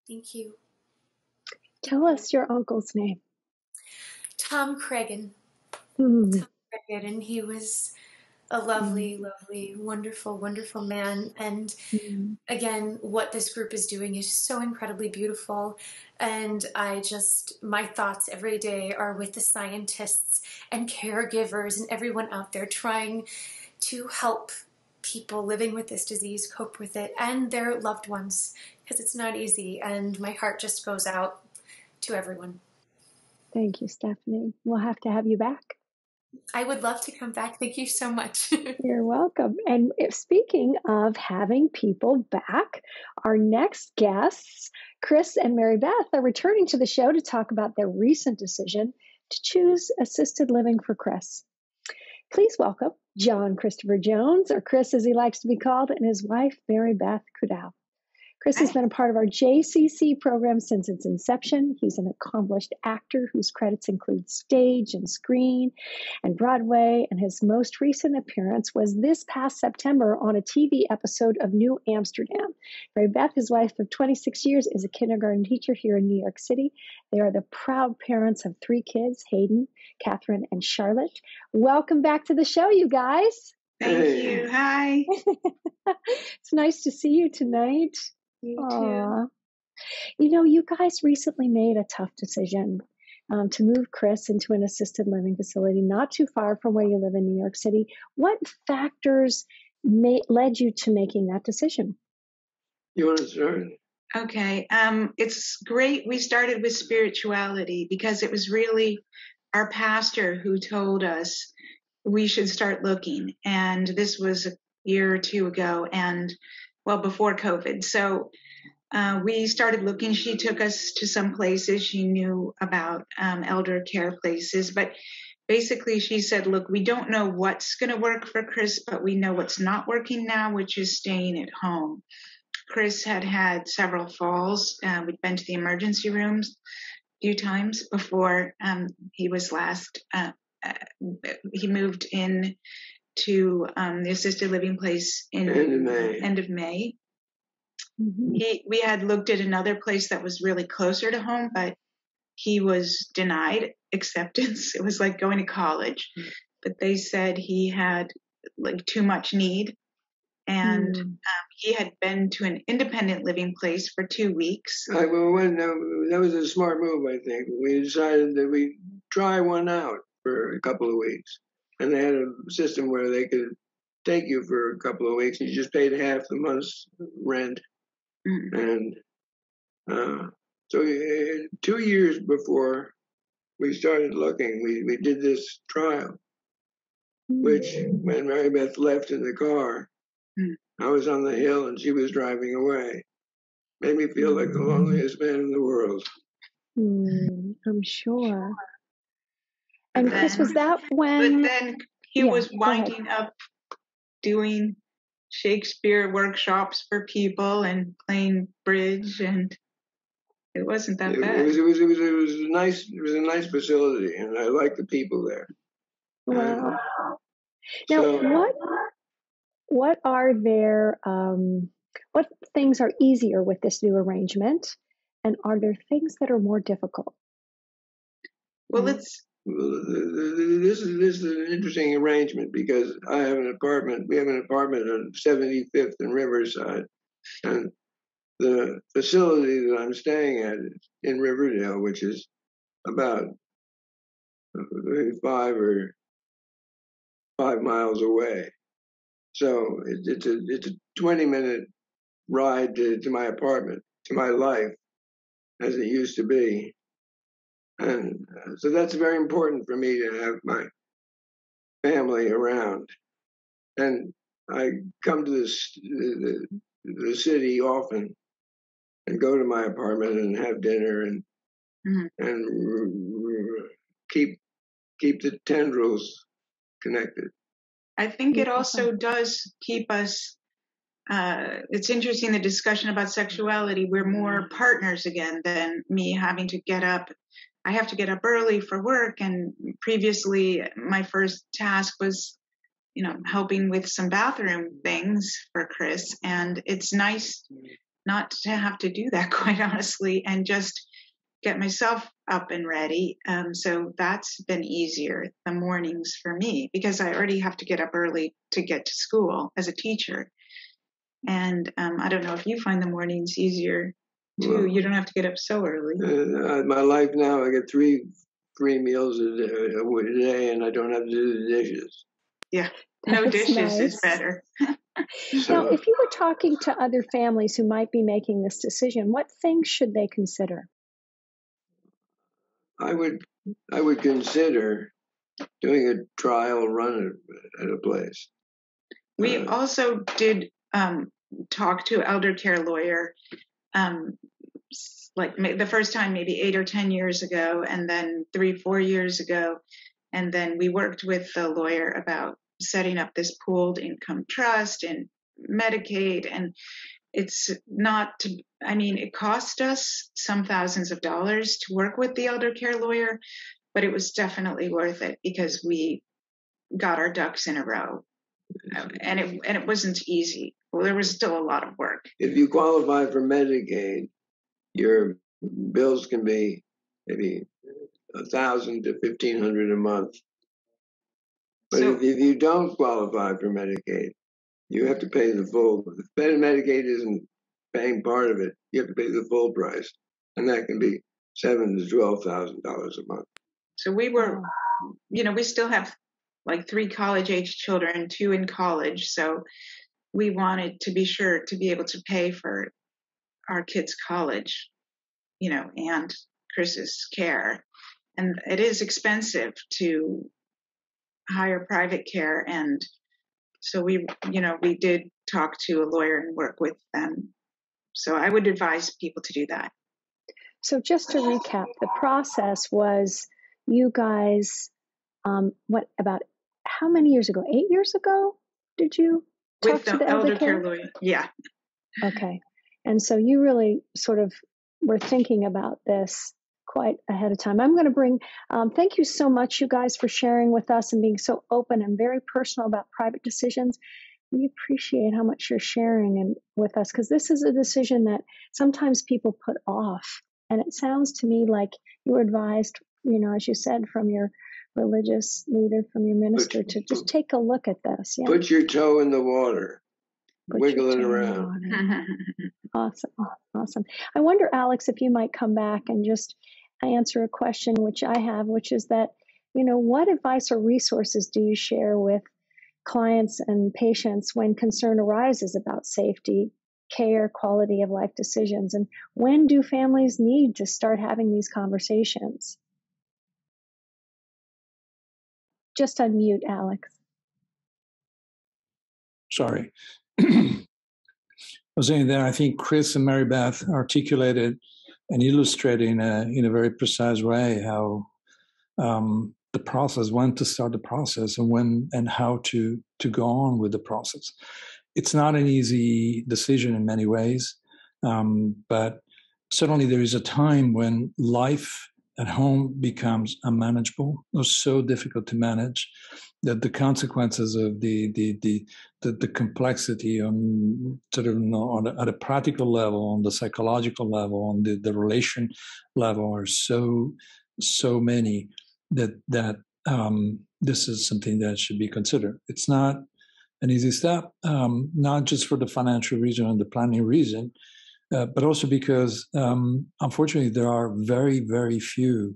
Thank you. Tell us your uncle's name. Tom Cregan. Hmm. Tom Cregan, and he was a lovely, lovely, wonderful, wonderful man. And Hmm. again, what this group is doing is so incredibly beautiful. And I just, my thoughts every day are with the scientists and caregivers and everyone out there trying to help people living with this disease cope with it and their loved ones because it's not easy. And my heart just goes out to everyone. Thank you, Stephanie. We'll have to have you back. I would love to come back. Thank you so much. You're welcome. And if, speaking of having people back, our next guests, Chris and Mary Beth, are returning to the show to talk about their recent decision to choose assisted living for Chris. Please welcome John Christopher Jones, or Chris as he likes to be called, and his wife, Mary Beth Coudal. Chris has been a part of our JCC program since its inception. He's an accomplished actor whose credits include stage and screen and Broadway, and his most recent appearance was this past September on a TV episode of New Amsterdam. Mary Beth, his wife of 26 years, is a kindergarten teacher here in New York City. They are the proud parents of three kids Hayden, Catherine, and Charlotte. Welcome back to the show, you guys. Thank Hey. you. Hi. it's nice to see you tonight. You Aw. You know, you guys recently made a tough decision um, to move Chris into an assisted living facility not too far from where you live in New York City. What factors ma- led you to making that decision? You want to start? Okay. Um, it's great. We started with spirituality because it was really our pastor who told us we should start looking. And this was a year or two ago and well before COVID. So uh, we started looking. She took us to some places she knew about um, elder care places, but basically she said, look, we don't know what's going to work for Chris, but we know what's not working now, which is staying at home. Chris had had several falls. Uh, we'd been to the emergency rooms a few times before um, he was last. Uh, uh, he moved in to um, the assisted living place in End of May. End of May. Mhm. He, we had looked at another place that was really closer to home, but he was denied acceptance. It was like going to college, but they said he had like too much need. And Mm. um, he had been to an independent living place for two weeks. I, well, when, uh, that was a smart move, I think. We decided that we try one out for a couple of weeks, and they had a system where they could take you for a couple of weeks. and You just paid half the month's rent, Mm. and uh, so uh, two years before we started looking, we we did this trial. Which, when Mary Beth left in the car, Mm. I was on the hill and she was driving away. Made me feel like the loneliest man in the world. Mm, I'm sure. But And Chris, was that when? But when? then he Yeah, was winding up doing Shakespeare workshops for people and playing bridge, and it wasn't that It, bad. it was it was it was it was a nice it was a nice facility and I liked the people there. Wow. Now, So- what what are there? Um, what things are easier with this new arrangement, and are there things that are more difficult? well, it's This is this is an interesting arrangement because I have an apartment. We have an apartment on 75th and Riverside, and the facility that I'm staying at is in Riverdale, which is about five or five miles away. So it, it's a it's a 20 minute ride to, to my apartment, to my life, as it used to be. And so that's very important for me to have my family around. And I come to this the, the city often and go to my apartment and have dinner and Mhm. and r- r- keep keep the tendrils connected. I think it also does keep us. Uh, it's interesting the discussion about sexuality. We're more partners again than me having to get up. I have to get up early for work, and previously my first task was, you know, helping with some bathroom things for Chris. And it's nice not to have to do that, quite honestly, and just get myself up and ready. Um, so that's been easier the mornings for me because I already have to get up early to get to school as a teacher. And um, I don't know if you find the mornings easier too. Well, you don't have to get up so early. Uh, my life now, I get three free meals a day, a day, and I don't have to do the dishes. Yeah, no That's dishes nice. is better. so, now, if you were talking to other families who might be making this decision, what things should they consider? I would I would consider doing a trial run at, at a place. We uh, also did um, talk to elder care lawyer, um, like the first time maybe eight or ten years ago, and then three four years ago, and then we worked with the lawyer about setting up this pooled income trust and Medicaid and it's not to, I mean, it cost us some thousands of dollars to work with the elder care lawyer, but it was definitely worth it because we got our ducks in a row. And it and it wasn't easy. Well, there was still a lot of work. If you qualify for Medicaid, your bills can be maybe a thousand to fifteen hundred a month. But so, if, if you don't qualify for Medicaid, you have to pay the full. If Medicaid isn't paying part of it, you have to pay the full price, and that can be seven to twelve thousand dollars a month. So we were, you know, we still have like three college age children, two in college. So we wanted to be sure to be able to pay for our kids' college, you know, and Chris's care. And it is expensive to hire private care and so we, you know, we did talk to a lawyer and work with them. So I would advise people to do that. So just to recap, the process was you guys, um, what about how many years ago? Eight years ago? Did you with to the, the elder care lawyer? Yeah. Okay. And so you really sort of were thinking about this quite ahead of time. I'm going to bring, um, thank you so much, you guys, for sharing with us and being so open and very personal about private decisions. We appreciate how much you're sharing and with us because this is a decision that sometimes people put off. And it sounds to me like you were advised, you know, as you said, from your religious leader, from your minister, to just take a look at this. Yeah. Put your toe in the water. Put wiggle it around. awesome. Awesome. I wonder, Alex, if you might come back and just answer a question which I have, which is that, you know, what advice or resources do you share with clients and patients when concern arises about safety, care, quality of life decisions? And when do families need to start having these conversations? Just unmute, Alex. Sorry. I was saying that I think Chris and Mary Beth articulated and illustrating in a, in a very precise way how um, the process, when to start the process, and when and how to to go on with the process. It's not an easy decision in many ways, um, but certainly there is a time when life at home becomes unmanageable or so difficult to manage that the consequences of the the the the, the complexity on sort of on a, at a practical level, on the psychological level, on the, the relation level are so so many that that um, this is something that should be considered. It's not an easy step, um, not just for the financial reason and the planning reason, uh, but also because um, unfortunately there are very very few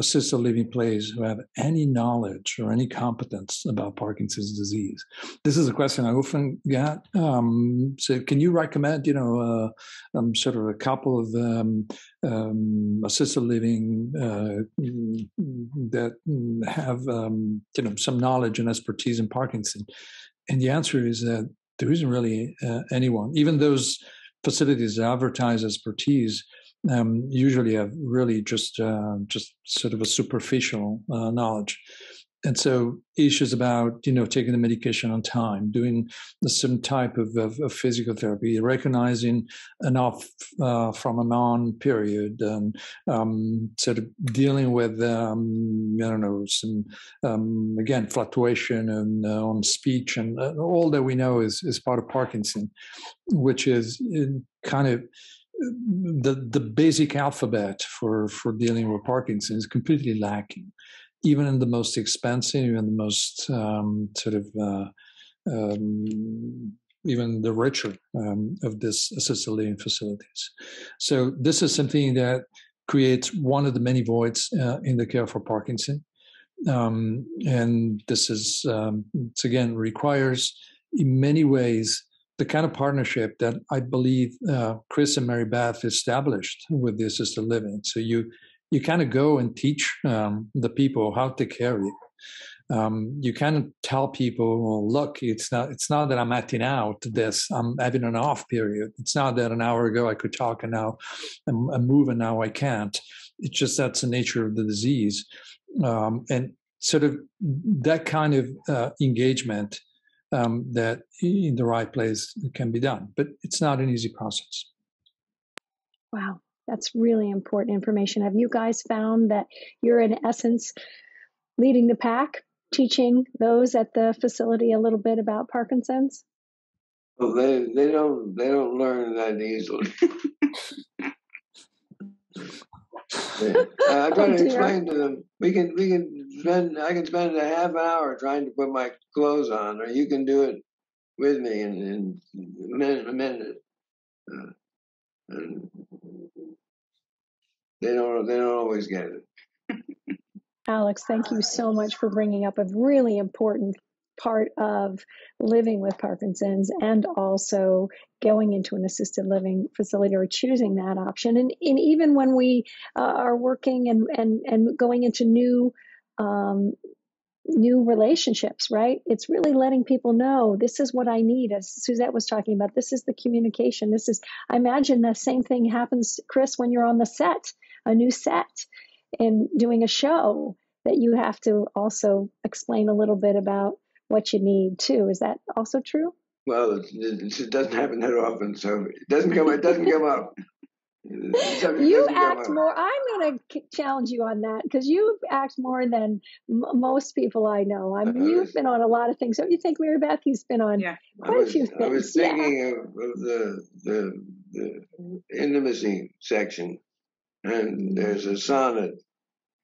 assisted living plays who have any knowledge or any competence about Parkinson's disease? This is a question I often get. Um, so, can you recommend, you know, uh, um, sort of a couple of um, um assisted living uh, that have, um, you know, some knowledge and expertise in Parkinson? And the answer is that there isn't really uh, anyone. Even those facilities that advertise expertise um, usually have really just uh, just sort of a superficial uh, knowledge. And so issues about you know taking the medication on time doing a certain type of, of, of physical therapy recognizing an off uh, from an on period and um, sort of dealing with um, i don't know some um, again fluctuation and uh, on speech and uh, all that we know is is part of parkinson which is uh, kind of the the basic alphabet for for dealing with Parkinson is completely lacking even in the most expensive, even the most um, sort of uh, um, even the richer um, of this assisted living facilities. So this is something that creates one of the many voids uh, in the care for Parkinson. Um, and this is, um, again, requires in many ways the kind of partnership that I believe uh, Chris and Mary Beth established with the assisted living. So you you kind of go and teach um, the people how to carry. Um, you kind of tell people, well, look, it's not it's not that I'm acting out this. I'm having an off period. It's not that an hour ago I could talk and now I'm, I'm moving now I can't. It's just that's the nature of the disease, um, and sort of that kind of uh, engagement um, that in the right place can be done. But it's not an easy process. Wow. That's really important information. Have you guys found that you're, in essence, leading the pack, teaching those at the facility a little bit about Parkinson's? Well, they they don't they don't learn that easily. yeah. I try oh, to explain to them. We can we can spend I can spend a half an hour trying to put my clothes on, or you can do it with me in, in a minute. A minute. Uh, and they don't they don't always get it. Alex, thank you so much for bringing up a really important part of living with Parkinson's and also going into an assisted living facility or choosing that option. And, and even when we uh, are working and, and, and going into new um, new relationships, right? It's really letting people know this is what I need. As Suzette was talking about, this is the communication. This is, I imagine the same thing happens, Chris, when you're on the set a new set and doing a show that you have to also explain a little bit about what you need too. Is that also true? Well, it, doesn't happen that often, so it doesn't come. It doesn't come up. you act more. I'm going to challenge you on that because you act more than m- most people I know. I mean, you've been on a lot of things. Don't you think, Mary Beth? He's been on yeah. quite was, a few things. I was thinking yeah. of, of the, the the intimacy section and there's a sonnet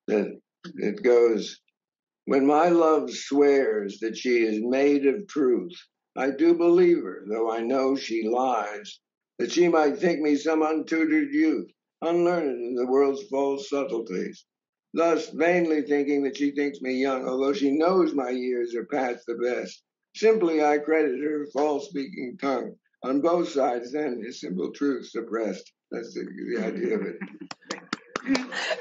that it goes, When my love swears that she is made of truth, I do believe her, though I know she lies, that she might think me some untutored youth, unlearned in the world's false subtleties. Thus, vainly thinking that she thinks me young, although she knows my years are past the best. Simply I credit her false speaking tongue. On both sides, then, is simple truth suppressed. That's the, the idea of it.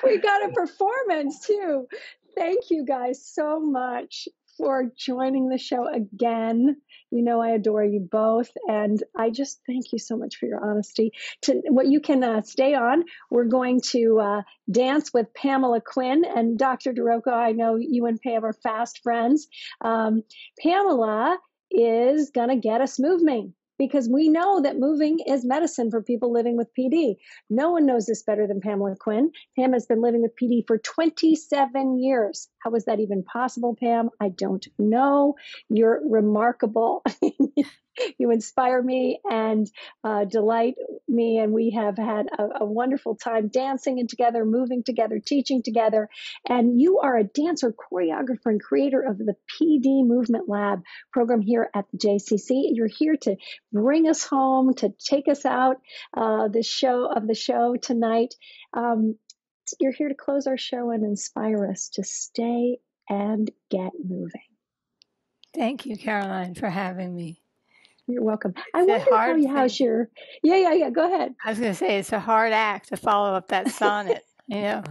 we got a performance too. Thank you guys so much for joining the show again. You know, I adore you both. And I just thank you so much for your honesty. To what you can uh, stay on, we're going to uh, dance with Pamela Quinn and Dr. Di Rocco. I know you and Pam are fast friends. Um, Pamela is going to get us moving because we know that moving is medicine for people living with PD. No one knows this better than Pamela Quinn. Pam has been living with PD for 27 years. How is that even possible, Pam? I don't know. You're remarkable. you inspire me and uh, delight me. And we have had a, a, wonderful time dancing and together, moving together, teaching together. And you are a dancer, choreographer, and creator of the PD Movement Lab program here at the JCC. You're here to bring us home, to take us out uh, the show of the show tonight. Um, you're here to close our show and inspire us to stay and get moving. Thank you, Caroline, for having me. You're welcome. I wonder how you, how's your yeah yeah yeah. Go ahead. I was going to say it's a hard act to follow up that sonnet. you know,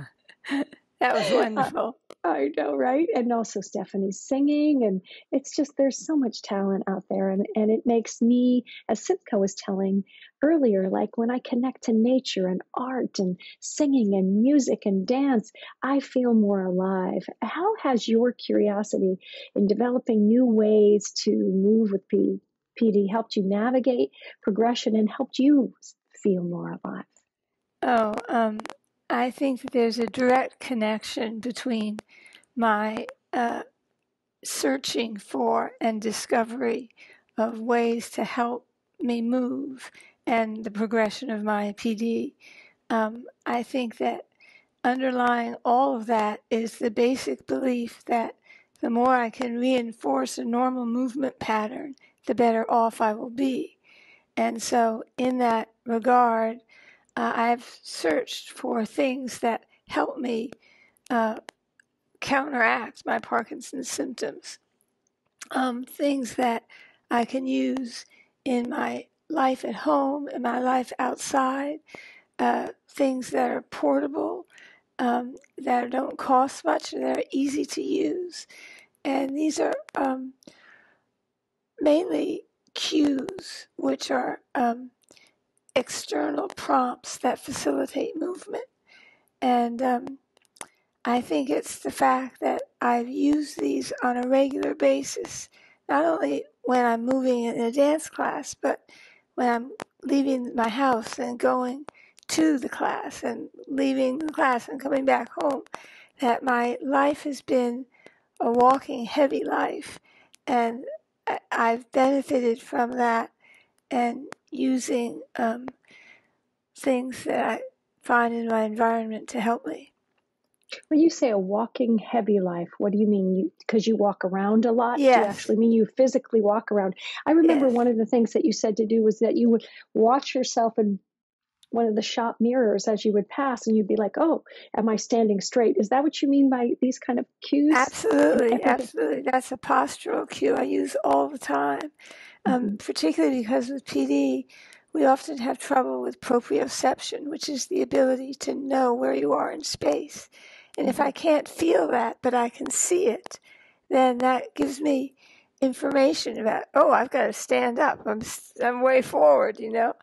That was wonderful. Uh, I know, right? And also Stephanie's singing, and it's just there's so much talent out there, and and it makes me, as Simkha was telling earlier, like when I connect to nature and art and singing and music and dance, I feel more alive. How has your curiosity in developing new ways to move with P, PD helped you navigate progression and helped you feel more alive? Oh, um, I think that there's a direct connection between my uh, searching for and discovery of ways to help me move and the progression of my PD. Um, I think that underlying all of that is the basic belief that the more I can reinforce a normal movement pattern, the better off I will be. And so, in that regard, uh, I've searched for things that help me uh, counteract my Parkinson's symptoms. Um, things that I can use in my life at home, in my life outside, uh, things that are portable, um, that don't cost much, and that are easy to use. And these are um, mainly cues, which are um, external prompts that facilitate movement. And um, I think it's the fact that I've used these on a regular basis, not only when I'm moving in a dance class, but when I'm leaving my house and going to the class and leaving the class and coming back home, that my life has been a walking heavy life. And I've benefited from that and using um, things that I find in my environment to help me. When you say a walking heavy life, what do you mean? Because you, you, walk around a lot? Yes. Do you actually mean you physically walk around? I remember yes. one of the things that you said to do was that you would watch yourself in one of the shop mirrors as you would pass and you'd be like, oh, am I standing straight? Is that what you mean by these kind of cues? Absolutely. Absolutely. That's a postural cue I use all the time um, mm-hmm. particularly because with PD, we often have trouble with proprioception, which is the ability to know where you are in space. And if I mm-hmm. can't feel that, but I can see it, then that gives me information about, oh, I've got to stand up. I'm, I'm way forward, you know?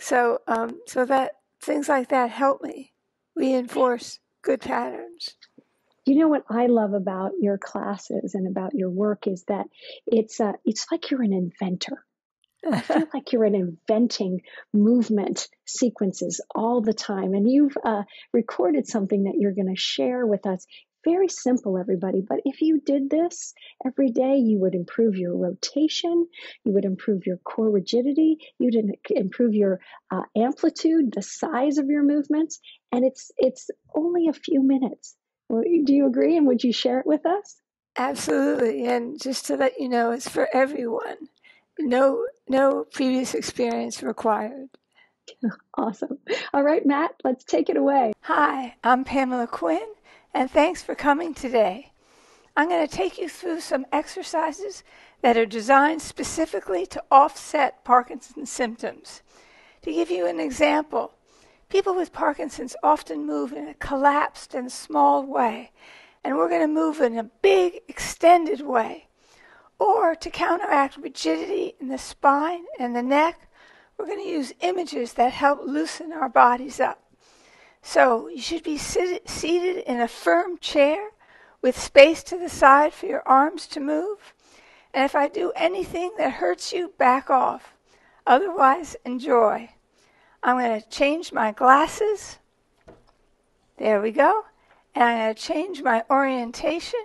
So, um, so that things like that help me reinforce good patterns. You know what I love about your classes and about your work is that it's uh, it's like you're an inventor. I feel like you're inventing movement sequences all the time, and you've uh, recorded something that you're going to share with us. Very simple, everybody. But if you did this every day, you would improve your rotation, you would improve your core rigidity, you'd improve your uh, amplitude, the size of your movements, and it's it's only a few minutes. Do you agree? And would you share it with us? Absolutely. And just to let you know, it's for everyone. No, no previous experience required. Awesome. All right, Matt, let's take it away. Hi, I'm Pamela Quinn, and thanks for coming today. I'm going to take you through some exercises that are designed specifically to offset Parkinson's symptoms. To give you an example, People with Parkinson's often move in a collapsed and small way, and we're going to move in a big, extended way. Or to counteract rigidity in the spine and the neck, we're going to use images that help loosen our bodies up. So you should be sit- seated in a firm chair with space to the side for your arms to move. And if I do anything that hurts you, back off. Otherwise, enjoy. I'm going to change my glasses. There we go. And I'm going to change my orientation.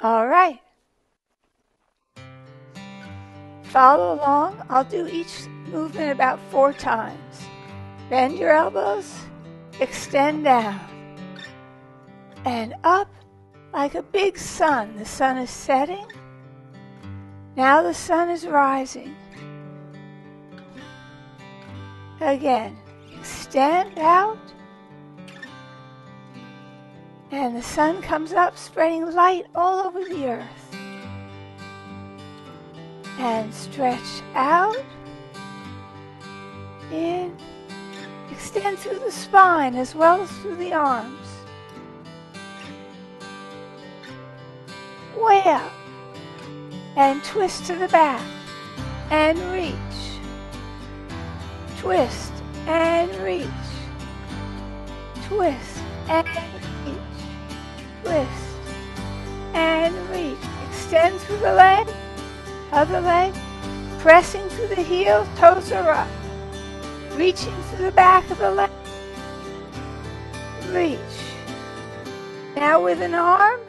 All right. Follow along. I'll do each movement about four times. Bend your elbows, extend down, and up like a big sun. The sun is setting. Now the sun is rising. Again, extend out. And the sun comes up, spreading light all over the earth. And stretch out. In extend through the spine as well as through the arms. Way up. And twist to the back. And reach. Twist and reach. Twist and reach. Twist and reach. Extend through the leg. Other leg. Pressing through the heel, Toes are up. Reaching through the back of the leg. Reach. Now with an arm,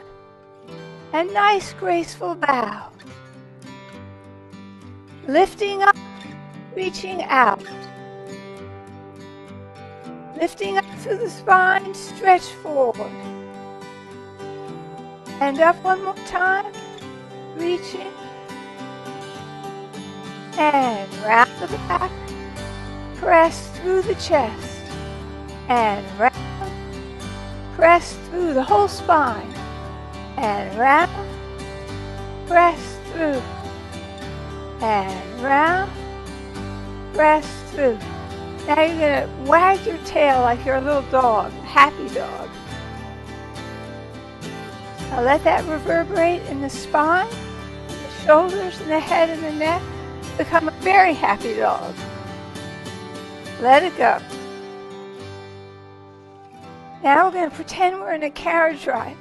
a nice graceful bow. Lifting up, reaching out. Lifting up through the spine, stretch forward. And up one more time, reaching. And round the back, press through the chest. And round, press through the whole spine. And round, press through and round, press through. Now you're going to wag your tail like you're a little dog, happy dog. Now let that reverberate in the spine, the shoulders, and the head and the neck. Become a very happy dog. Let it go. Now we're going to pretend we're in a carriage ride,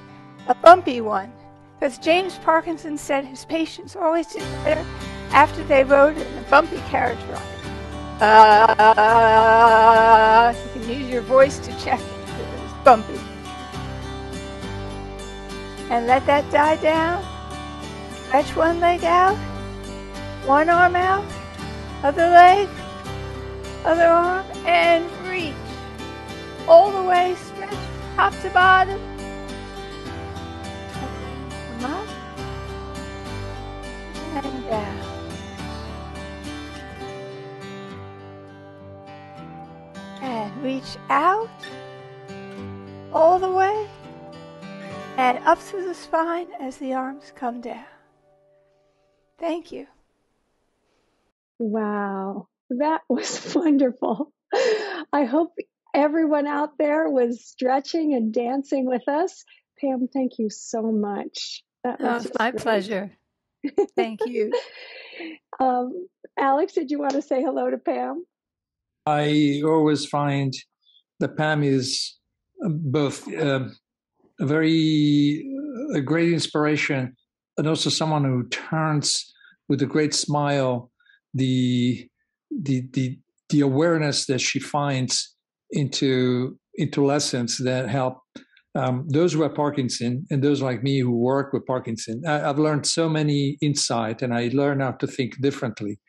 a bumpy one, because James Parkinson said his patients always did better after they rode in a bumpy carriage ride. Uh, you can use your voice to check it it's bumpy. And let that die down. Stretch one leg out, one arm out, other leg, other arm, and reach. All the way, stretch top to bottom. Up and down. and reach out all the way and up through the spine as the arms come down. Thank you. Wow, that was wonderful. I hope everyone out there was stretching and dancing with us. Pam, thank you so much. That was oh, my great. pleasure. Thank you. um, Alex, did you want to say hello to Pam? I always find that Pam is uh, both uh, a very a great inspiration and also someone who turns with a great smile the the the the awareness that she finds into into lessons that help um, those who have Parkinson and those like me who work with Parkinson. I, have learned so many insight, and I learn how to think differently.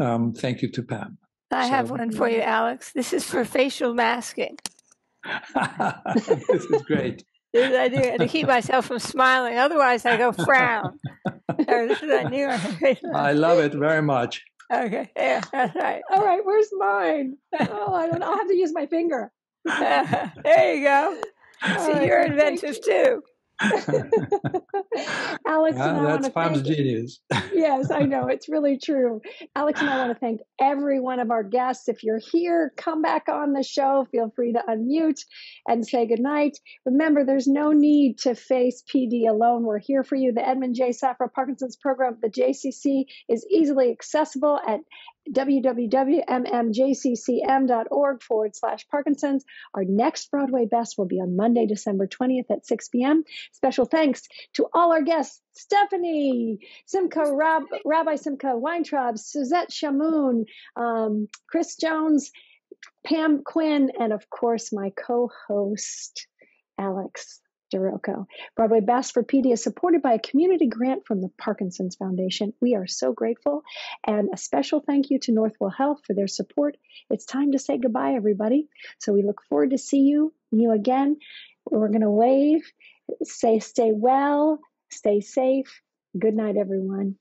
Um, thank you to Pam. I so, have one for you, Alex. This is for facial masking. this is great. this is I do to keep myself from smiling. Otherwise, I go frown. this is I. I love it very much. Okay, yeah, that's right. All right, where's mine? Oh, I don't. I'll have to use my finger. there you go. See, right, you're inventive too. Alex, yeah, that's Pam's thank, genius. yes, I know it's really true. Alex and I want to thank every one of our guests. If you're here, come back on the show. Feel free to unmute and say goodnight. Remember, there's no need to face PD alone. We're here for you. The Edmund J. Safra Parkinson's program, the JCC, is easily accessible at www.mmjccm.org forward slash Parkinson's. Our next Broadway Best will be on Monday, December 20th at 6 p.m. Special thanks to all our guests Stephanie, Simkha, Rab, Rabbi Simkha Weintraub, Suzette Shahmoon, um, Chris Jones, Pam Quinn, and of course, my co host, Alex. Di Rocco. Broadway PD is supported by a community grant from the Parkinson's Foundation. We are so grateful. And a special thank you to Northwell Health for their support. It's time to say goodbye, everybody. So we look forward to see you, you again. We're going to wave, say stay well, stay safe. Good night, everyone.